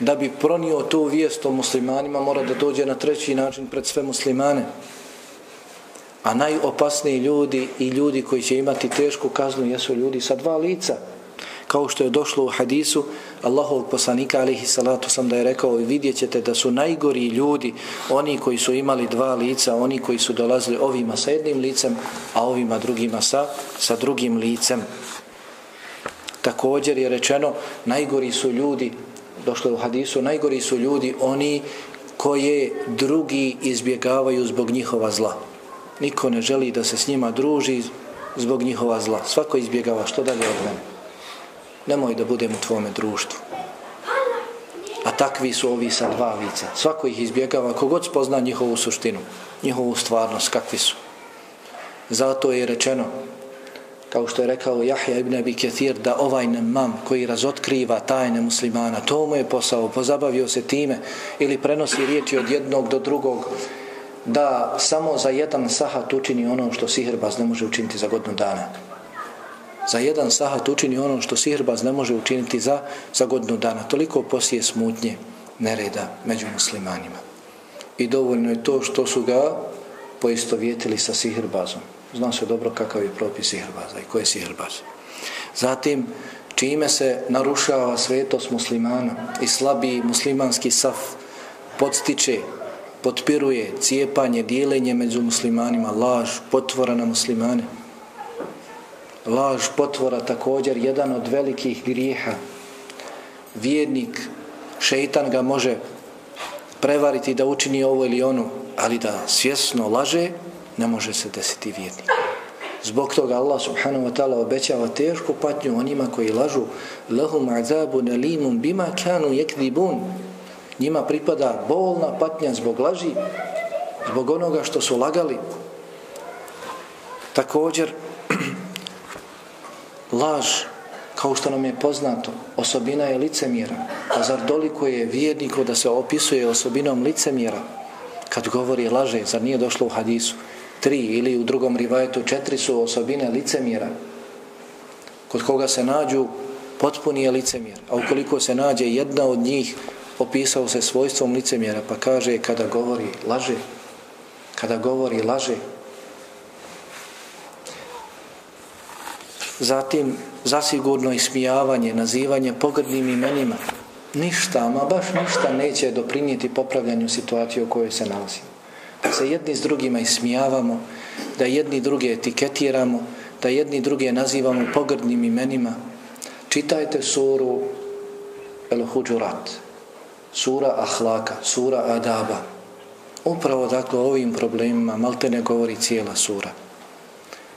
S1: Da bi pronio tu vijest o muslimanima mora da dođe na treći način pred sve muslimane. A najopasniji ljudi i ljudi koji će imati tešku kaznu jesu ljudi sa dva lica kao što je došlo u hadisu Allahov poslanika alihi salatu sam da je rekao i vidjet ćete da su najgori ljudi oni koji su imali dva lica oni koji su dolazili ovima sa jednim licem a ovima drugima sa, sa drugim licem. Također je rečeno najgori su ljudi došlo je u hadisu najgori su ljudi oni koje drugi izbjegavaju zbog njihova zla. Niko ne želi da se s njima druži zbog njihova zla. Svako izbjegava što dalje od mene nemoj da budem u tvome društvu. A takvi su ovi sa dva lica. Svako ih izbjegava, kogod spozna njihovu suštinu, njihovu stvarnost, kakvi su. Zato je rečeno, kao što je rekao Jahja ibn Abi Ketir, da ovaj nemam koji razotkriva tajne muslimana, to mu je posao, pozabavio se time ili prenosi riječi od jednog do drugog, da samo za jedan sahat učini ono što sihrbaz ne može učiniti za godinu dana. Za jedan sahat učini ono što sihrbaz ne može učiniti za, za godinu dana. Toliko posije smutnje, nereda među muslimanima. I dovoljno je to što su ga poistovjetili sa sihrbazom. Zna se dobro kakav je propis sihrbaza i ko je sihrbaz. Zatim, čime se narušava svetost muslimana i slabi muslimanski saf podstiče, potpiruje cijepanje, dijelenje među muslimanima, laž, potvora na muslimane. Laž, potvora također jedan od velikih grijeha. Vjernik, šeitan ga može prevariti da učini ovo ili ono, ali da svjesno laže, ne može se desiti vjernik. Zbog toga Allah subhanahu wa ta'ala obećava tešku patnju onima koji lažu lahum azabu nalimum bima kanu yakdibun. njima pripada bolna patnja zbog laži zbog onoga što su lagali također laž kao što nam je poznato osobina je licemjera. A zar doliko je vjerniku da se opisuje osobinom licemjera? Kad govori laže zar nije došlo u hadisu? Tri ili u drugom rivajetu četiri su osobine licemjera. Kod koga se nađu potpuni je licemjer. A ukoliko se nađe jedna od njih opisao se svojstvom licemjera pa kaže kada govori laže kada govori laže zatim zasigurno ismijavanje nazivanje pogrdnim imenima ništa, ma baš ništa neće doprinijeti popravljanju situacije u kojoj se nalazimo da se jedni s drugima ismijavamo, da jedni druge etiketiramo, da jedni druge nazivamo pogrdnim imenima. Čitajte suru El Huđurat, sura Ahlaka, sura Adaba. Upravo dakle ovim problemima malte ne govori cijela sura.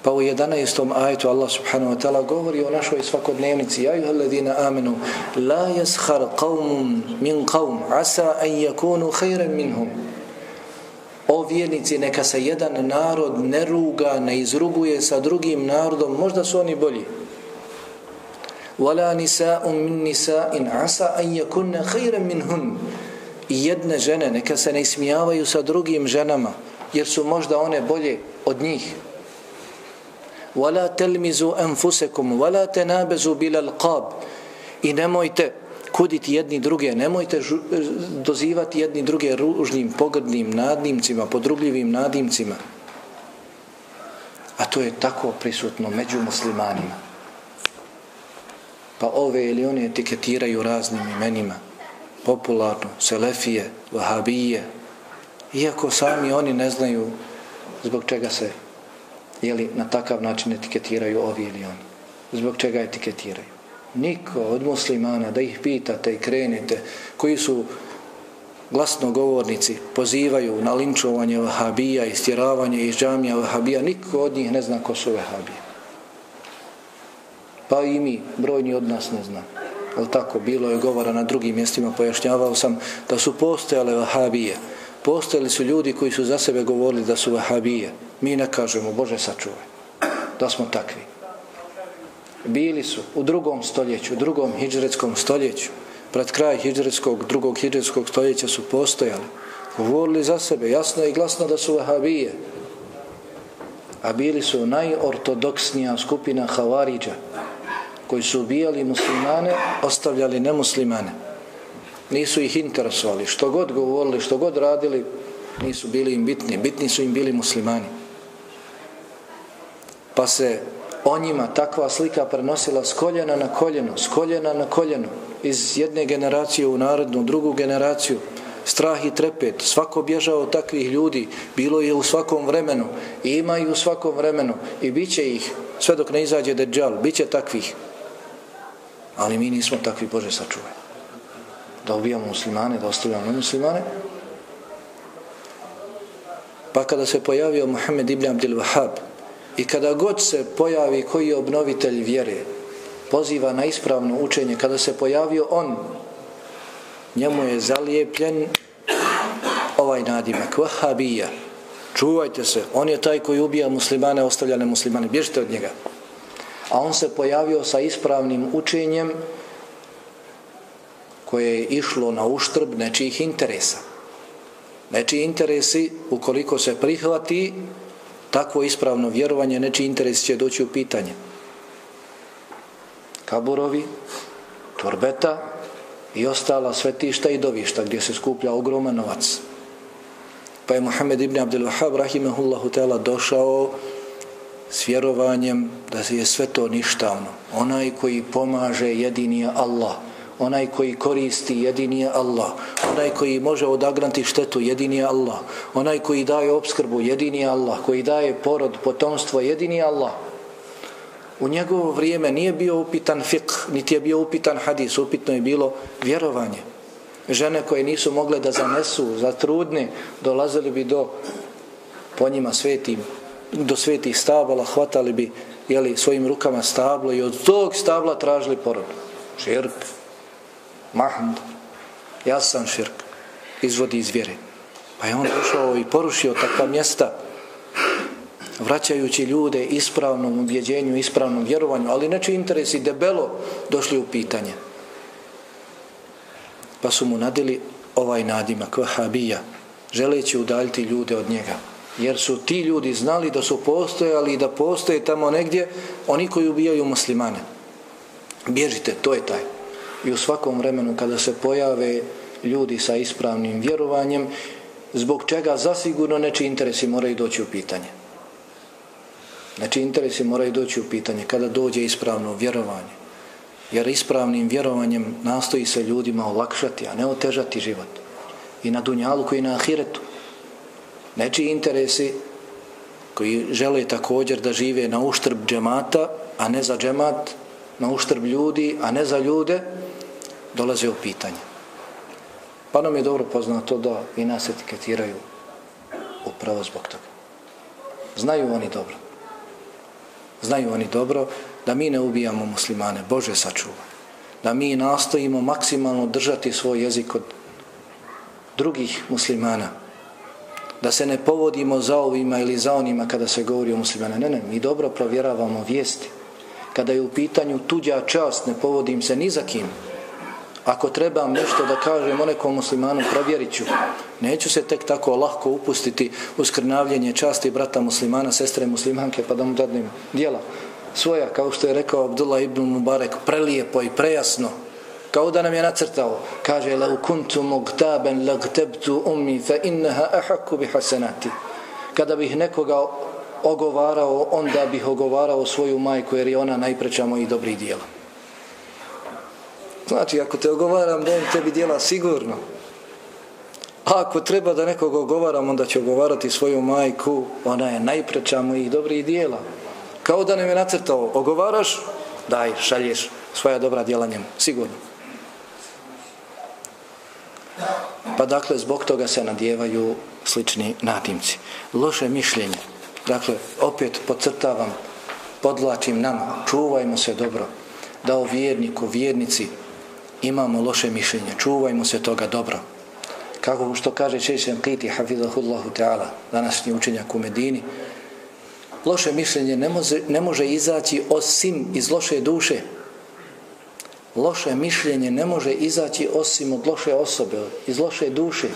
S1: Pa u 11. ajetu Allah subhanahu wa ta'ala govori o našoj svakodnevnici Ja juha ladina amenu La jeshar qavmun min qavm Asa an yakunu khayran minhum O vjernici, neka se jedan narod ne ruga, ne izruguje sa drugim narodom, možda su oni bolji. Wala nisa'un min nisa'in asa an yakunna khayran minhun. I jedne žene neka se ne ismijavaju sa drugim ženama, jer su možda one bolje od njih. وَلَا تَلْمِزُوا anfusakum وَلَا تَنَابَزُوا bil alqab. I nemojte kuditi jedni druge, nemojte žu, dozivati jedni druge ružnim, pogrdnim nadimcima, podrugljivim nadimcima. A to je tako prisutno među muslimanima. Pa ove ili one etiketiraju raznim imenima. Popularno, selefije, vahabije. Iako sami oni ne znaju zbog čega se jeli, na takav način etiketiraju ovi ili oni. Zbog čega etiketiraju? Niko od muslimana da ih pitate i krenete koji su glasnogovornici pozivaju na linčovanje vahabija i stjeravanje iz džamija vahabija niko od njih ne zna ko su vahabije. Pa i mi brojni od nas ne zna. Ali tako? Bilo je govora na drugim mjestima pojašnjavao sam da su postojale vahabije. Postojali su ljudi koji su za sebe govorili da su vahabije mi ne kažemo Bože sačuvaj da smo takvi bili su u drugom stoljeću, u drugom hijđretskom stoljeću, pred kraj hijđretskog, drugog hijđretskog stoljeća su postojali. Govorili za sebe, jasno i glasno da su vahabije. A bili su najortodoksnija skupina havariđa, koji su ubijali muslimane, ostavljali nemuslimane. Nisu ih interesovali. Što god govorili, što god radili, nisu bili im bitni. Bitni su im bili muslimani. Pa se o njima takva slika prenosila s koljena na koljeno, s koljena na koljeno, iz jedne generacije u narodnu, drugu generaciju, strah i trepet, svako bježao od takvih ljudi, bilo je u svakom vremenu, i ima i u svakom vremenu, i bit će ih, sve dok ne izađe deđal, bit će takvih. Ali mi nismo takvi, Bože, sačuvaj. Da ubijamo muslimane, da ostavljamo muslimane. Pa kada se pojavio Muhammed ibn Abdel Wahab, I kada god se pojavi koji je obnovitelj vjere, poziva na ispravno učenje, kada se pojavio on, njemu je zalijepljen ovaj nadimak, vahabija. Čuvajte se, on je taj koji ubija muslimane, ostavlja muslimane, bježite od njega. a on se pojavio sa ispravnim učenjem koje je išlo na uštrb nečijih interesa. Nečiji interesi, ukoliko se prihvati, takvo ispravno vjerovanje, nečiji interes će doći u pitanje. Kaburovi, torbeta i ostala svetišta i dovišta gdje se skuplja ogroman novac. Pa je Muhammed ibn Abdel Wahab, rahimehullahu ta'ala, došao s vjerovanjem da je sve to ništavno. Onaj koji pomaže jedini je Allah. Onaj koji koristi jedini je Allah. Onaj koji može odagranti štetu jedini je Allah. Onaj koji daje obskrbu jedini je Allah. Koji daje porod, potomstvo jedini je Allah. U njegovo vrijeme nije bio upitan fiqh, niti je bio upitan hadis, upitno je bilo vjerovanje. Žene koje nisu mogle da zanesu, za trudne, dolazili bi do po njima svetim do svetih stabala, hvatali bi jeli, svojim rukama stablo i od tog stabla tražili porod. Širk, mahmud, jasan širk, izvodi iz vjere. Pa je on došao i porušio takva mjesta, vraćajući ljude ispravnom ubjeđenju, ispravnom vjerovanju, ali neče interesi debelo došli u pitanje. Pa su mu nadili ovaj nadimak, vahabija, želeći udaljiti ljude od njega jer su ti ljudi znali da su postojali i da postoje tamo negdje oni koji ubijaju muslimane. Bježite, to je taj. I u svakom vremenu kada se pojave ljudi sa ispravnim vjerovanjem, zbog čega zasigurno neči interesi moraju doći u pitanje. Znači interesi moraju doći u pitanje kada dođe ispravno vjerovanje. Jer ispravnim vjerovanjem nastoji se ljudima olakšati, a ne otežati život. I na Dunjaluku i na ahiretu nečiji interesi koji žele također da žive na uštrb džemata, a ne za džemat, na uštrb ljudi, a ne za ljude, dolaze u pitanje. Pa nam je dobro poznato da i nas etiketiraju upravo zbog toga. Znaju oni dobro. Znaju oni dobro da mi ne ubijamo muslimane, Bože sačuva. Da mi nastojimo maksimalno držati svoj jezik od drugih muslimana, da se ne povodimo za ovima ili za onima kada se govori o muslimane. Ne, ne, mi dobro provjeravamo vijesti. Kada je u pitanju tuđa čast, ne povodim se ni za kim. Ako trebam nešto da kažem o nekom muslimanu, provjerit ću. Neću se tek tako lahko upustiti u skrnavljenje časti brata muslimana, sestre muslimanke, pa da mu dadnem dijela svoja, kao što je rekao Abdullah ibn Mubarek, prelijepo i prejasno, kao da nam je nacrtao. Kaže la kuntu mugtaban lagtabtu ummi fa innaha ahqqu bi kada bih nekoga ogovarao onda bih ogovarao svoju majku jer je ona najpreća mojih dobrih djela znači ako te ogovaram dajem tebi djela sigurno a ako treba da nekog ogovaram onda će ogovarati svoju majku ona je najpreća mojih dobrih djela kao da nam je nacrtao ogovaraš daj šalješ svoja dobra djela njemu sigurno Pa dakle, zbog toga se nadjevaju slični nadimci. Loše mišljenje. Dakle, opet podcrtavam, podlačim nama, čuvajmo se dobro, da o vjerniku, vjernici imamo loše mišljenje. Čuvajmo se toga dobro. Kako što kaže Češen Kiti, hafidahullahu ta'ala, današnji učenjak u Medini, loše mišljenje ne može, ne može izaći osim iz loše duše, loše mišljenje ne može izaći osim od loše osobe, iz loše duše.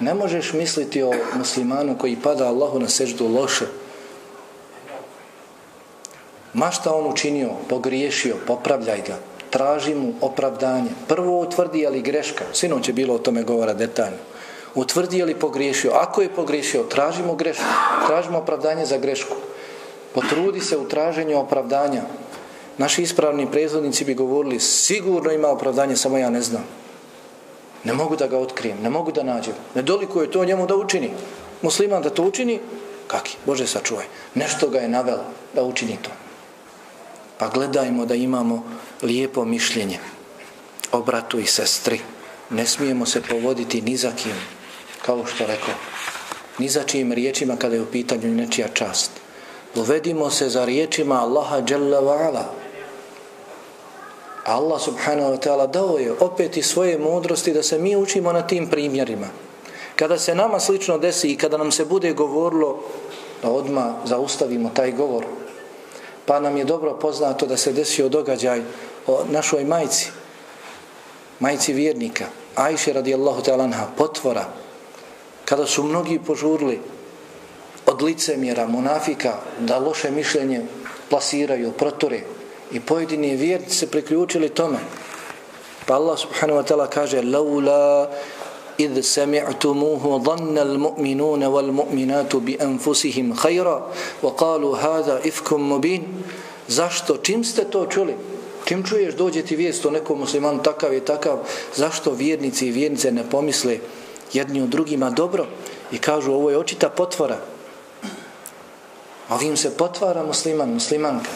S1: Ne možeš misliti o muslimanu koji pada Allahu na seždu loše. Ma šta on učinio, pogriješio, popravljaj ga. Traži mu opravdanje. Prvo utvrdi je li greška. Sinoć je bilo o tome govora detaljno. Utvrdi je li pogriješio. Ako je pogriješio, tražimo grešku. Tražimo opravdanje za grešku. Potrudi se u traženju opravdanja. Naši ispravni prezvodnici bi govorili sigurno ima opravdanje, samo ja ne znam. Ne mogu da ga otkrijem, ne mogu da nađem. Nedoliko je to njemu da učini. Musliman da to učini, kaki? Bože sačuvaj. Nešto ga je navelo da učini to. Pa gledajmo da imamo lijepo mišljenje o bratu i sestri. Ne smijemo se povoditi ni za kim, kao što rekao. Ni za čijim riječima kada je u pitanju nečija čast. Povedimo se za riječima Allaha Jalla wa'ala. Allah subhanahu wa ta'ala dao je opet i svoje mudrosti da se mi učimo na tim primjerima. Kada se nama slično desi i kada nam se bude govorilo da odma zaustavimo taj govor. Pa nam je dobro poznato da se desio događaj o našoj majci, majci vjernika, Ajše radijallahu talanha, potvora, kada su mnogi požurili od licemjera, munafika, da loše mišljenje plasiraju, protore, i pojedini vjernici se priključili tome. Pa Allah subhanahu wa ta'ala kaže laula إذ سمعتموه dhanna المؤمنون والمؤمنات بأنفسهم خيرا وقالوا هذا khayra مبين. Hadha mubin zašto? Čim ste to čuli? Čim čuješ dođe ti vijest o nekom muslimanu takav i takav zašto vjernici i vjernice ne pomisle jedni o drugima dobro i kažu ovo je očita potvora? Ovim se potvara musliman muslimanka.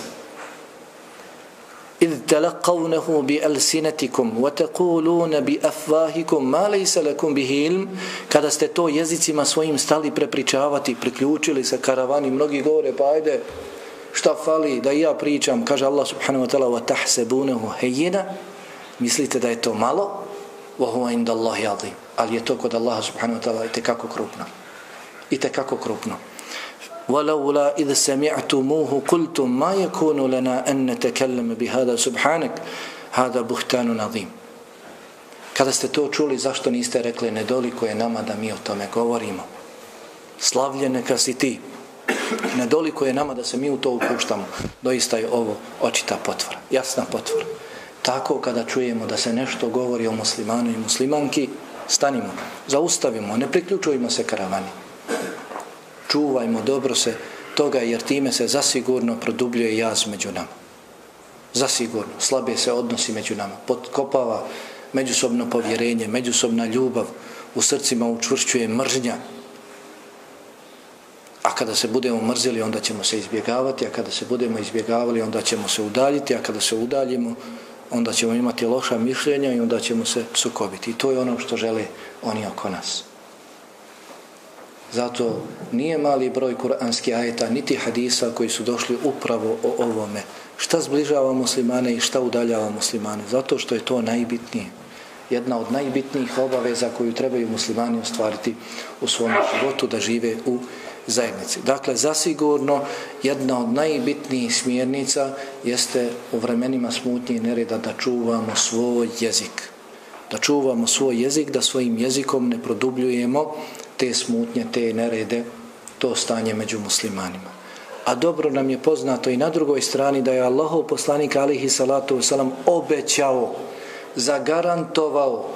S1: تلقونه بألسنتكم وتقولون بأفواهكم ما ليس لكم به علم kada ste to jezicima svojim stali prepričavati priključili se karavani mnogi govore pa ajde šta fali da ja pričam kaže Allah subhanahu wa ta'ala wa tahsabunahu hayyina mislite da je to malo wa huwa inda Allahi azim ali je to kod Allaha subhanahu wa ta'ala i kako krupno i kako krupno ولولا إذ سمعتموه قلتم ما يكون لنا أن نتكلم بهذا سبحانك هذا بختان عظيم Kada ste to čuli, zašto niste rekli nedoliko je nama da mi o tome govorimo? Slavlje neka si ti. Nedoliko je nama da se mi u to upuštamo. Doista je ovo očita potvora, jasna potvora. Tako kada čujemo da se nešto govori o muslimanu i muslimanki, stanimo, zaustavimo, ne priključujemo se karavani čuvajmo dobro se toga jer time se zasigurno produbljuje jaz među nama. Zasigurno, Slabije se odnosi među nama, potkopava međusobno povjerenje, međusobna ljubav, u srcima učvršćuje mržnja. A kada se budemo mrzili, onda ćemo se izbjegavati, a kada se budemo izbjegavali, onda ćemo se udaljiti, a kada se udaljimo, onda ćemo imati loša mišljenja i onda ćemo se sukobiti. I to je ono što žele oni oko nas. Zato nije mali broj kuranskih ajeta, niti hadisa koji su došli upravo o ovome. Šta zbližava muslimane i šta udaljava muslimane? Zato što je to najbitnije. Jedna od najbitnijih obaveza koju trebaju muslimani ostvariti u svom životu da žive u zajednici. Dakle, zasigurno jedna od najbitnijih smjernica jeste u vremenima smutnje i nereda da čuvamo svoj jezik. Da čuvamo svoj jezik, da svojim jezikom ne produbljujemo te smutnje, te nerede, to stanje među muslimanima. A dobro nam je poznato i na drugoj strani da je Allahov poslanik alihi salatu wasalam obećao, zagarantovao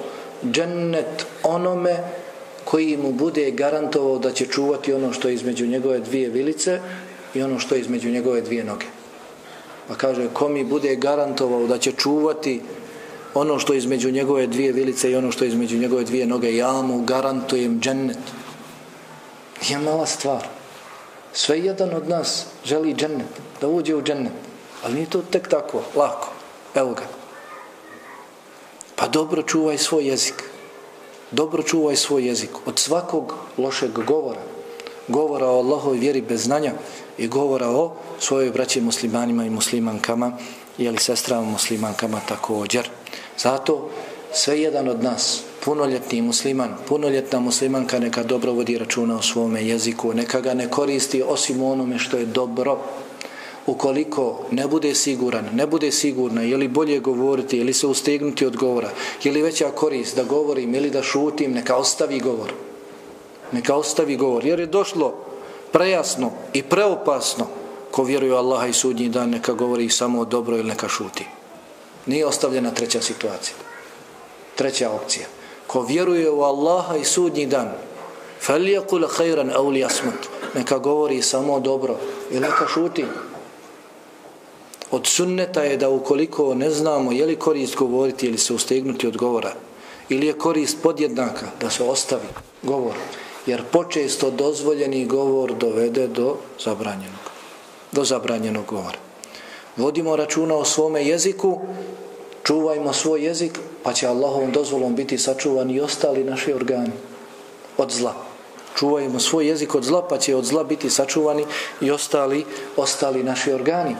S1: džennet onome koji mu bude garantovao da će čuvati ono što je između njegove dvije vilice i ono što je između njegove dvije noge. Pa kaže, ko mi bude garantovao da će čuvati ono što je između njegove dvije vilice i ono što je između njegove dvije noge, ja mu garantujem džennet. Nije mala stvar. Sve jedan od nas želi džennet, da uđe u džennet. Ali nije to tek tako, lako. Evo ga. Pa dobro čuvaj svoj jezik. Dobro čuvaj svoj jezik. Od svakog lošeg govora. Govora o Allahoj vjeri bez znanja i govora o svojoj braći muslimanima i muslimankama jeli sestrama muslimankama također. Zato sve jedan od nas, punoljetni musliman, punoljetna muslimanka neka dobro vodi računa o svome jeziku, neka ga ne koristi osim onome što je dobro. Ukoliko ne bude siguran, ne bude sigurna, je li bolje govoriti, ili se ustegnuti od govora, je li veća korist da govorim ili da šutim, neka ostavi govor. Neka ostavi govor, jer je došlo prejasno i preopasno ko vjeruje Allaha i sudnji dan, neka govori samo dobro ili neka šuti Nije ostavljena treća situacija. Treća opcija. Ko vjeruje u Allaha i sudnji dan, فَلْيَقُلَ خَيْرًا أَوْلِ أَسْمَتْ Neka govori samo dobro i neka šuti. Od sunneta je da ukoliko ne znamo je li korist govoriti ili se ustegnuti od govora, ili je korist podjednaka da se ostavi govor, jer počesto dozvoljeni govor dovede do zabranjenog, do zabranjenog govora vodimo računa o svome jeziku, čuvajmo svoj jezik, pa će Allahovom dozvolom biti sačuvani i ostali naši organi od zla. Čuvajmo svoj jezik od zla, pa će od zla biti sačuvani i ostali, ostali naši organi.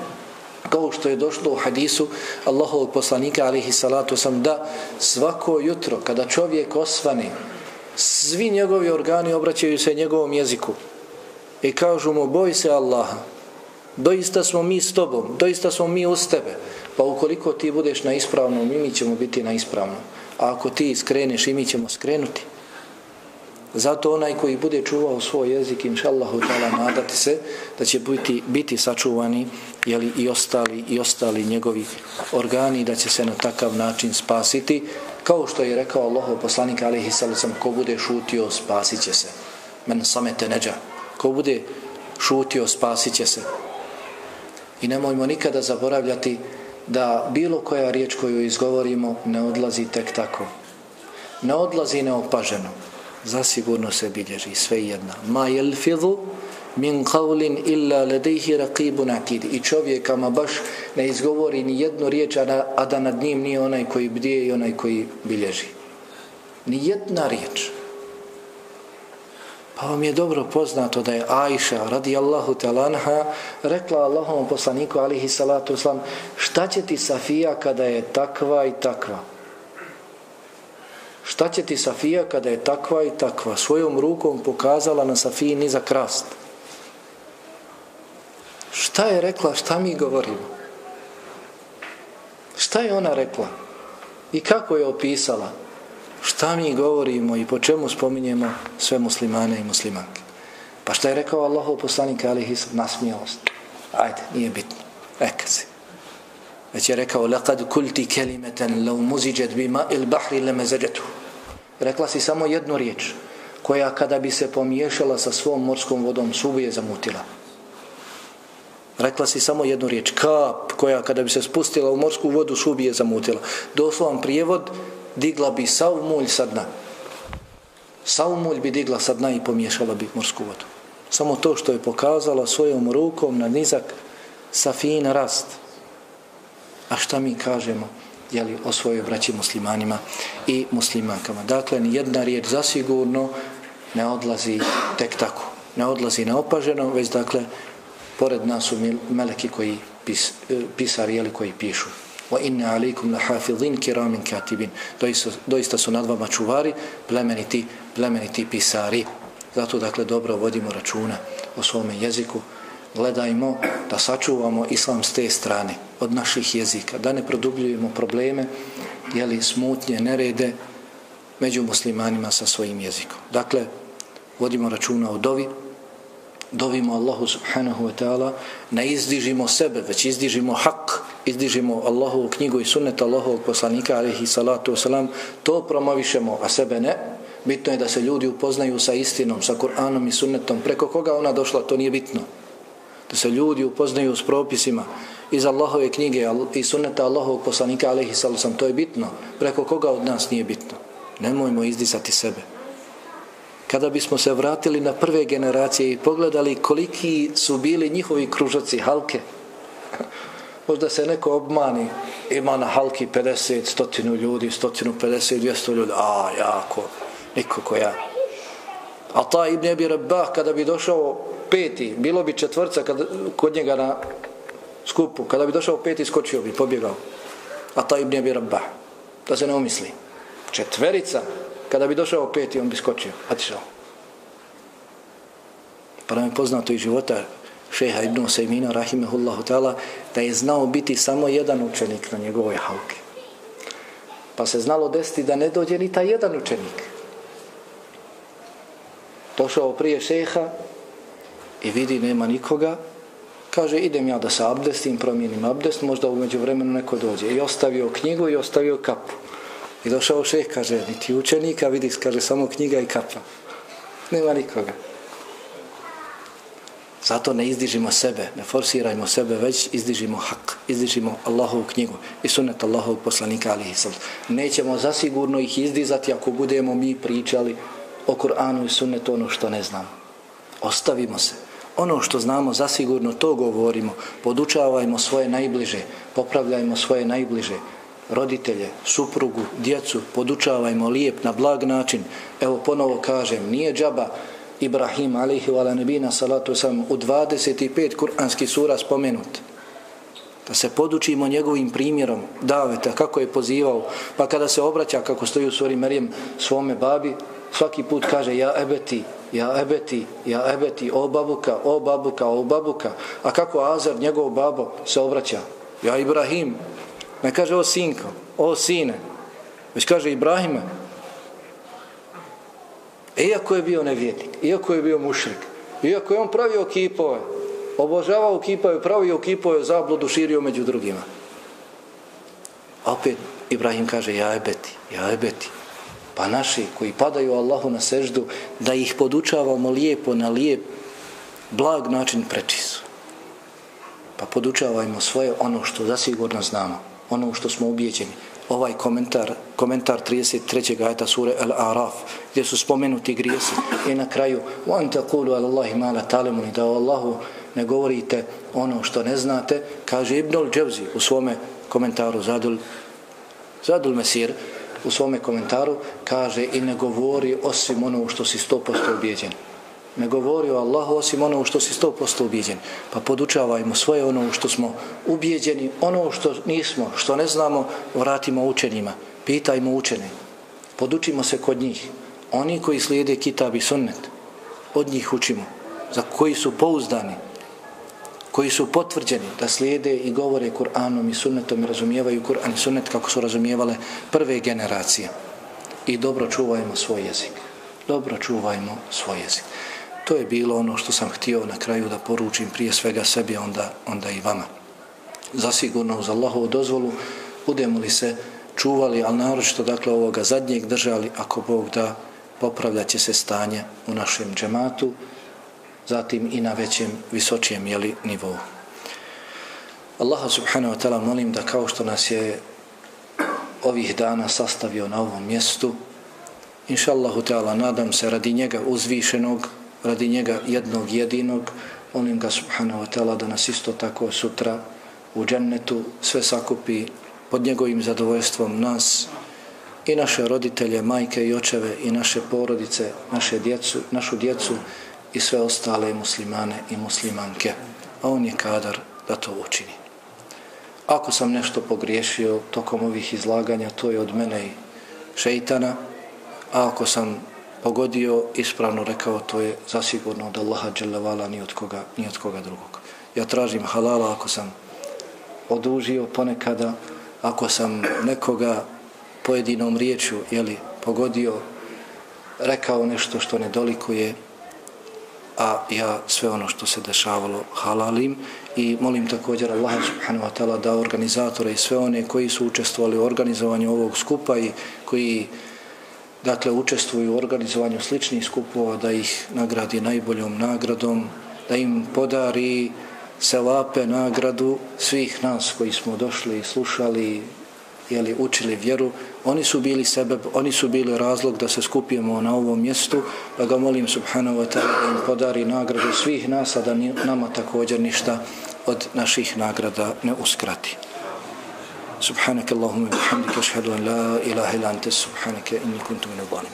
S1: Kao što je došlo u hadisu Allahovog poslanika, alihi salatu sam, da svako jutro, kada čovjek osvani, svi njegovi organi obraćaju se njegovom jeziku i kažu mu, boj se Allaha, doista smo mi s tobom, doista smo mi uz tebe. Pa ukoliko ti budeš na ispravnom, mi ćemo biti na ispravnom. A ako ti skreneš, i mi ćemo skrenuti. Zato onaj koji bude čuvao svoj jezik, inša Allahu ta'ala, nadati se da će biti, biti sačuvani jeli, i ostali i ostali njegovi organi da će se na takav način spasiti. Kao što je rekao Allah, poslanik alihi sallam, ko bude šutio, spasit će se. Men samete neđa. Ko bude šutio, spasit će se. I nemojmo nikada zaboravljati da bilo koja riječ koju izgovorimo ne odlazi tek tako. Ne odlazi neopaženo. Zasigurno se bilježi sve jedna. Ma jelfidhu min qavlin illa ladayhi raqibun atid. I čovjek ama baš ne izgovori ni jednu riječ a da nad njim nije onaj koji bdije i onaj koji bilježi. Ni jedna riječ pa vam je dobro poznato da je Aisha radijallahu talanha rekla Allahom poslaniku alihi salatu uslam šta će ti Safija kada je takva i takva Šta će ti Safija kada je takva i takva svojom rukom pokazala na Safiji niza krast? Šta je rekla, šta mi govorimo? Šta je ona rekla? I kako je opisala? Šta mi govorimo i po čemu spominjemo sve muslimane i muslimanke? Pa šta je rekao Allah u poslanika alihi nasmijalost? Ajde, nije bitno. Eka si. Već je rekao, لَقَدْ كُلْتِ كَلِمَةً لَوْ مُزِجَتْ بِمَا الْبَحْرِ لَمَزَجَتُهُ Rekla si samo jednu riječ, koja kada bi se pomiješala sa svom morskom vodom, subu je zamutila. Rekla si samo jednu riječ, kap, koja kada bi se spustila u morsku vodu, subu je zamutila. Doslovan prijevod, digla bi sav mulj sa dna. Sav mulj bi digla sa dna i pomiješala bi morsku vodu. Samo to što je pokazala svojom rukom na nizak sa fin rast. A šta mi kažemo? jeli, o svojoj braći muslimanima i muslimankama. Dakle, ni jedna riječ zasigurno ne odlazi tek tako. Ne odlazi neopaženo, već dakle, pored nas su meleki koji pis, e, pisari, jeli, koji pišu. Wa inna alikum lahafizin kiramin katibin. Doista, doista su nad vama čuvari, plemeniti, plemeniti pisari. Zato, dakle, dobro vodimo računa o svome jeziku, gledajmo da sačuvamo islam s te strane od naših jezika, da ne produbljujemo probleme, jeli smutnje, nerede među muslimanima sa svojim jezikom. Dakle, vodimo računa o dovi, dovimo Allahu subhanahu wa ta'ala, ne izdižimo sebe, već izdižimo hak, izdižimo Allahovu knjigu i sunnet Allahovog poslanika, alihi salatu wasalam, to promovišemo, a sebe ne. Bitno je da se ljudi upoznaju sa istinom, sa Kur'anom i sunnetom. Preko koga ona došla, to nije bitno da se ljudi upoznaju s propisima iz Allahove knjige i sunneta Allahovog poslanika alaihi wasalam, to je bitno. Preko koga od nas nije bitno? Nemojmo izdisati sebe. Kada bismo se vratili na prve generacije i pogledali koliki su bili njihovi kružaci halke, možda se neko obmani, ima na halki 50, stotinu ljudi, stotinu 50, 200 ljudi, a jako, niko ko ja. A ta Ibn Abi Rabbah kada bi došao peti, bilo bi četvrca kad, kod njega na skupu, kada bi došao peti, skočio bi, pobjegao. A ta Ibn Abi Rabbah, da se ne umisli. Četverica, kada bi došao peti, on bi skočio, otišao. Pa nam je poznato iz života šeha Ibn Sejmina, rahimehullahu ta'ala, da je znao biti samo jedan učenik na njegovoj halki. Pa se znalo desiti da ne dođe ni taj jedan učenik. Došao prije šeha, i vidi nema nikoga, kaže idem ja da se abdestim, promijenim abdest, možda umeđu vremenu neko dođe. I ostavio knjigu i ostavio kapu. I došao šeh, kaže, niti učenika, vidi, kaže, samo knjiga i kapa. Nema nikoga. Zato ne izdižimo sebe, ne forsirajmo sebe, već izdižimo hak, izdižimo Allahovu knjigu i sunet Allahovog poslanika alihi sallam. Nećemo zasigurno ih izdizati ako budemo mi pričali o Kur'anu i sunnetu ono što ne znamo. Ostavimo se ono što znamo zasigurno to govorimo podučavajmo svoje najbliže popravljajmo svoje najbliže roditelje, suprugu, djecu podučavajmo lijep na blag način evo ponovo kažem nije džaba Ibrahim alaihi wa nebina salatu sam u 25 kuranskih sura spomenut da se podučimo njegovim primjerom daveta kako je pozivao pa kada se obraća kako stoji u suri Merijem svome babi svaki put kaže ja ebeti ja ebeti, ja ebeti, o babuka, o babuka, o babuka. A kako Azar, njegov babo, se obraća? Ja Ibrahim. Ne kaže o sinko, o sine. Već kaže Ibrahima. Iako je bio nevjetnik, iako je bio mušrik, iako je on pravio kipove, obožavao kipove, pravio kipove, zabludu širio među drugima. A opet Ibrahim kaže, ja ebeti, ja ebeti. Pa naši koji padaju Allahu na seždu, da ih podučavamo lijepo na lijep, blag način prečisu. Pa podučavajmo svoje ono što zasigurno znamo, ono što smo ubijeđeni. Ovaj komentar, komentar 33. ajta sure Al-Araf, gdje su spomenuti grijesi. I na kraju, وَاَنْ تَقُولُ عَلَى اللَّهِ مَا لَا تَعْلَمُنِ Da o Allahu ne govorite ono što ne znate, kaže Ibnul Dževzi u svome komentaru Zadul, Zadul Mesir, u svome komentaru kaže i ne govori osim ono što si 100% ubijeđen. Ne govori o Allahu osim ono što si 100% ubijeđen. Pa podučavajmo svoje ono što smo ubijeđeni, ono što nismo, što ne znamo, vratimo učenjima. Pitajmo učene. Podučimo se kod njih. Oni koji slijede kitab i sunnet, od njih učimo. Za koji su pouzdani, koji su potvrđeni da slijede i govore Kur'anom i sunnetom i razumijevaju Kur'an i sunnet kako su razumijevale prve generacije. I dobro čuvajmo svoj jezik. Dobro čuvajmo svoj jezik. To je bilo ono što sam htio na kraju da poručim prije svega sebi, onda, onda i vama. Zasigurno uz Allahovu dozvolu budemo li se čuvali, ali naročito dakle ovoga zadnjeg držali, ako Bog da popravljat se stanje u našem džematu, zatim i na većem, visočijem jeli, nivou. Allaha subhanahu wa ta'ala molim da kao što nas je ovih dana sastavio na ovom mjestu, inša Allahu ta'ala nadam se radi njega uzvišenog, radi njega jednog jedinog, molim ga subhanahu wa ta'ala da nas isto tako sutra u džennetu sve sakupi pod njegovim zadovoljstvom nas i naše roditelje, majke i očeve i naše porodice, naše djecu, našu djecu, i sve ostale muslimane i muslimanke. A on je kadar da to učini. Ako sam nešto pogriješio tokom ovih izlaganja, to je od mene i šeitana, a ako sam pogodio, ispravno rekao, to je zasigurno od Allaha dželevala ni od koga, ni od koga drugog. Ja tražim halala ako sam odužio ponekada, ako sam nekoga pojedinom riječu jeli, pogodio, rekao nešto što ne dolikuje, a ja sve ono što se dešavalo halalim i molim također Allah subhanahu wa ta'ala da organizatore i sve one koji su učestvovali u organizovanju ovog skupa i koji dakle učestvuju u organizovanju sličnih skupova da ih nagradi najboljom nagradom da im podari selape nagradu svih nas koji smo došli i slušali jeli, učili vjeru, oni su bili sebe, oni su bili razlog da se skupijemo na ovom mjestu, da ga molim subhanahu wa ta'ala da im podari nagradu svih nas, a da nama također ništa od naših nagrada ne uskrati. سبحانك اللهم وبحمدك أشهد أن لا إله إلا أنت سبحانك إني كنت من الظالمين.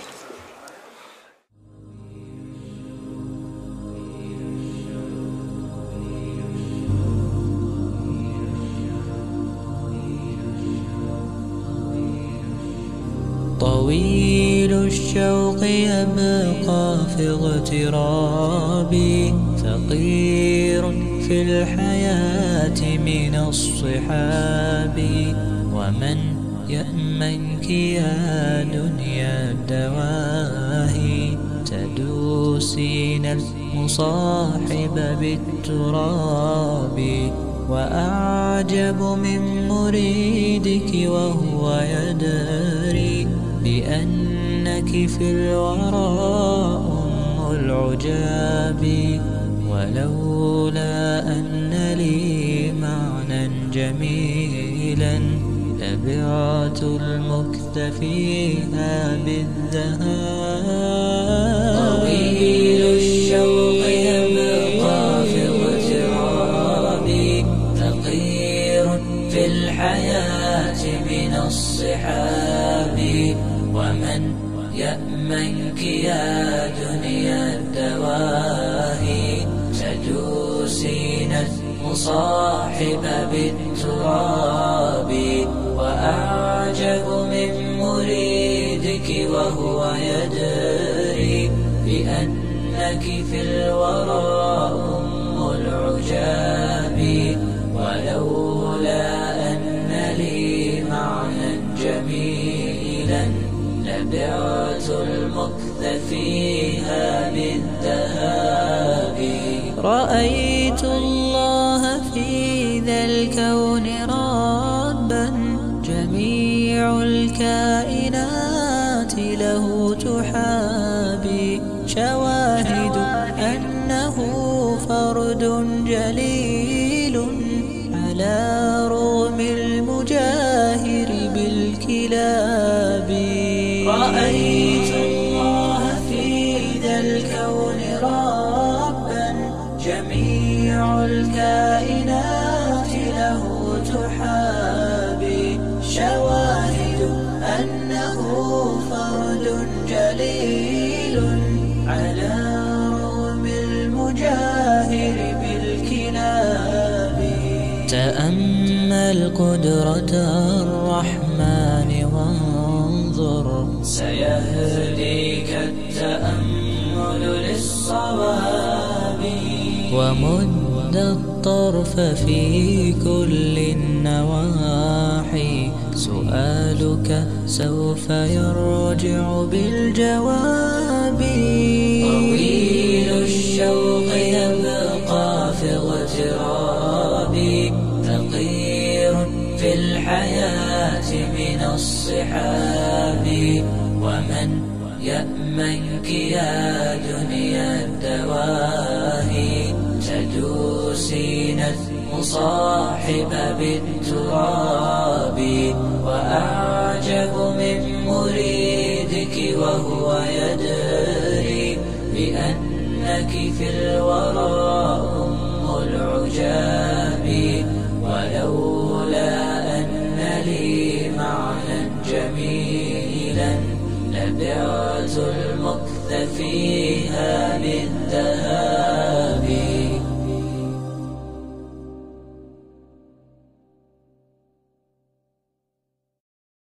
S2: طويل الشوق يبقى في اغترابي فقير في الحياة من الصحاب. ومن يأمنك يا دنيا الدواهي تدوسين المصاحب بالتراب وأعجب من مريدك وهو يدري بأنك في الورى أم العجاب ولولا أن لي معنى جميلا لبعت المكت فيها بالذهاب. طويل الشوق يبقى في اغترابي فقير في الحياة من الصحاب. ومن يأمنك يا دنيا الدواهي. تدوسين المصاحب بالتراب. وأعجب من مريدك وهو يدري بأن بأنك في الورى أم العجاب ولولا أن لي معنى جميلا لبعت المكث فيها بالذهاب رأيت الله في ذا الكون ربا جميع الكائنات له تحابي. شواهد. أنه فرد جليل. قدرة الرحمن وانظر. سيهديك التأمل للصواب. ومد الطرف في كل النواحي. سؤالك سوف يرجع بالجواب. طويل الشوق الصحاب ومن يأمنك يا دنيا الدواهي تدوسين مصاحب بالتراب وأعجب من مريدك وهو يدري بأنك في الورى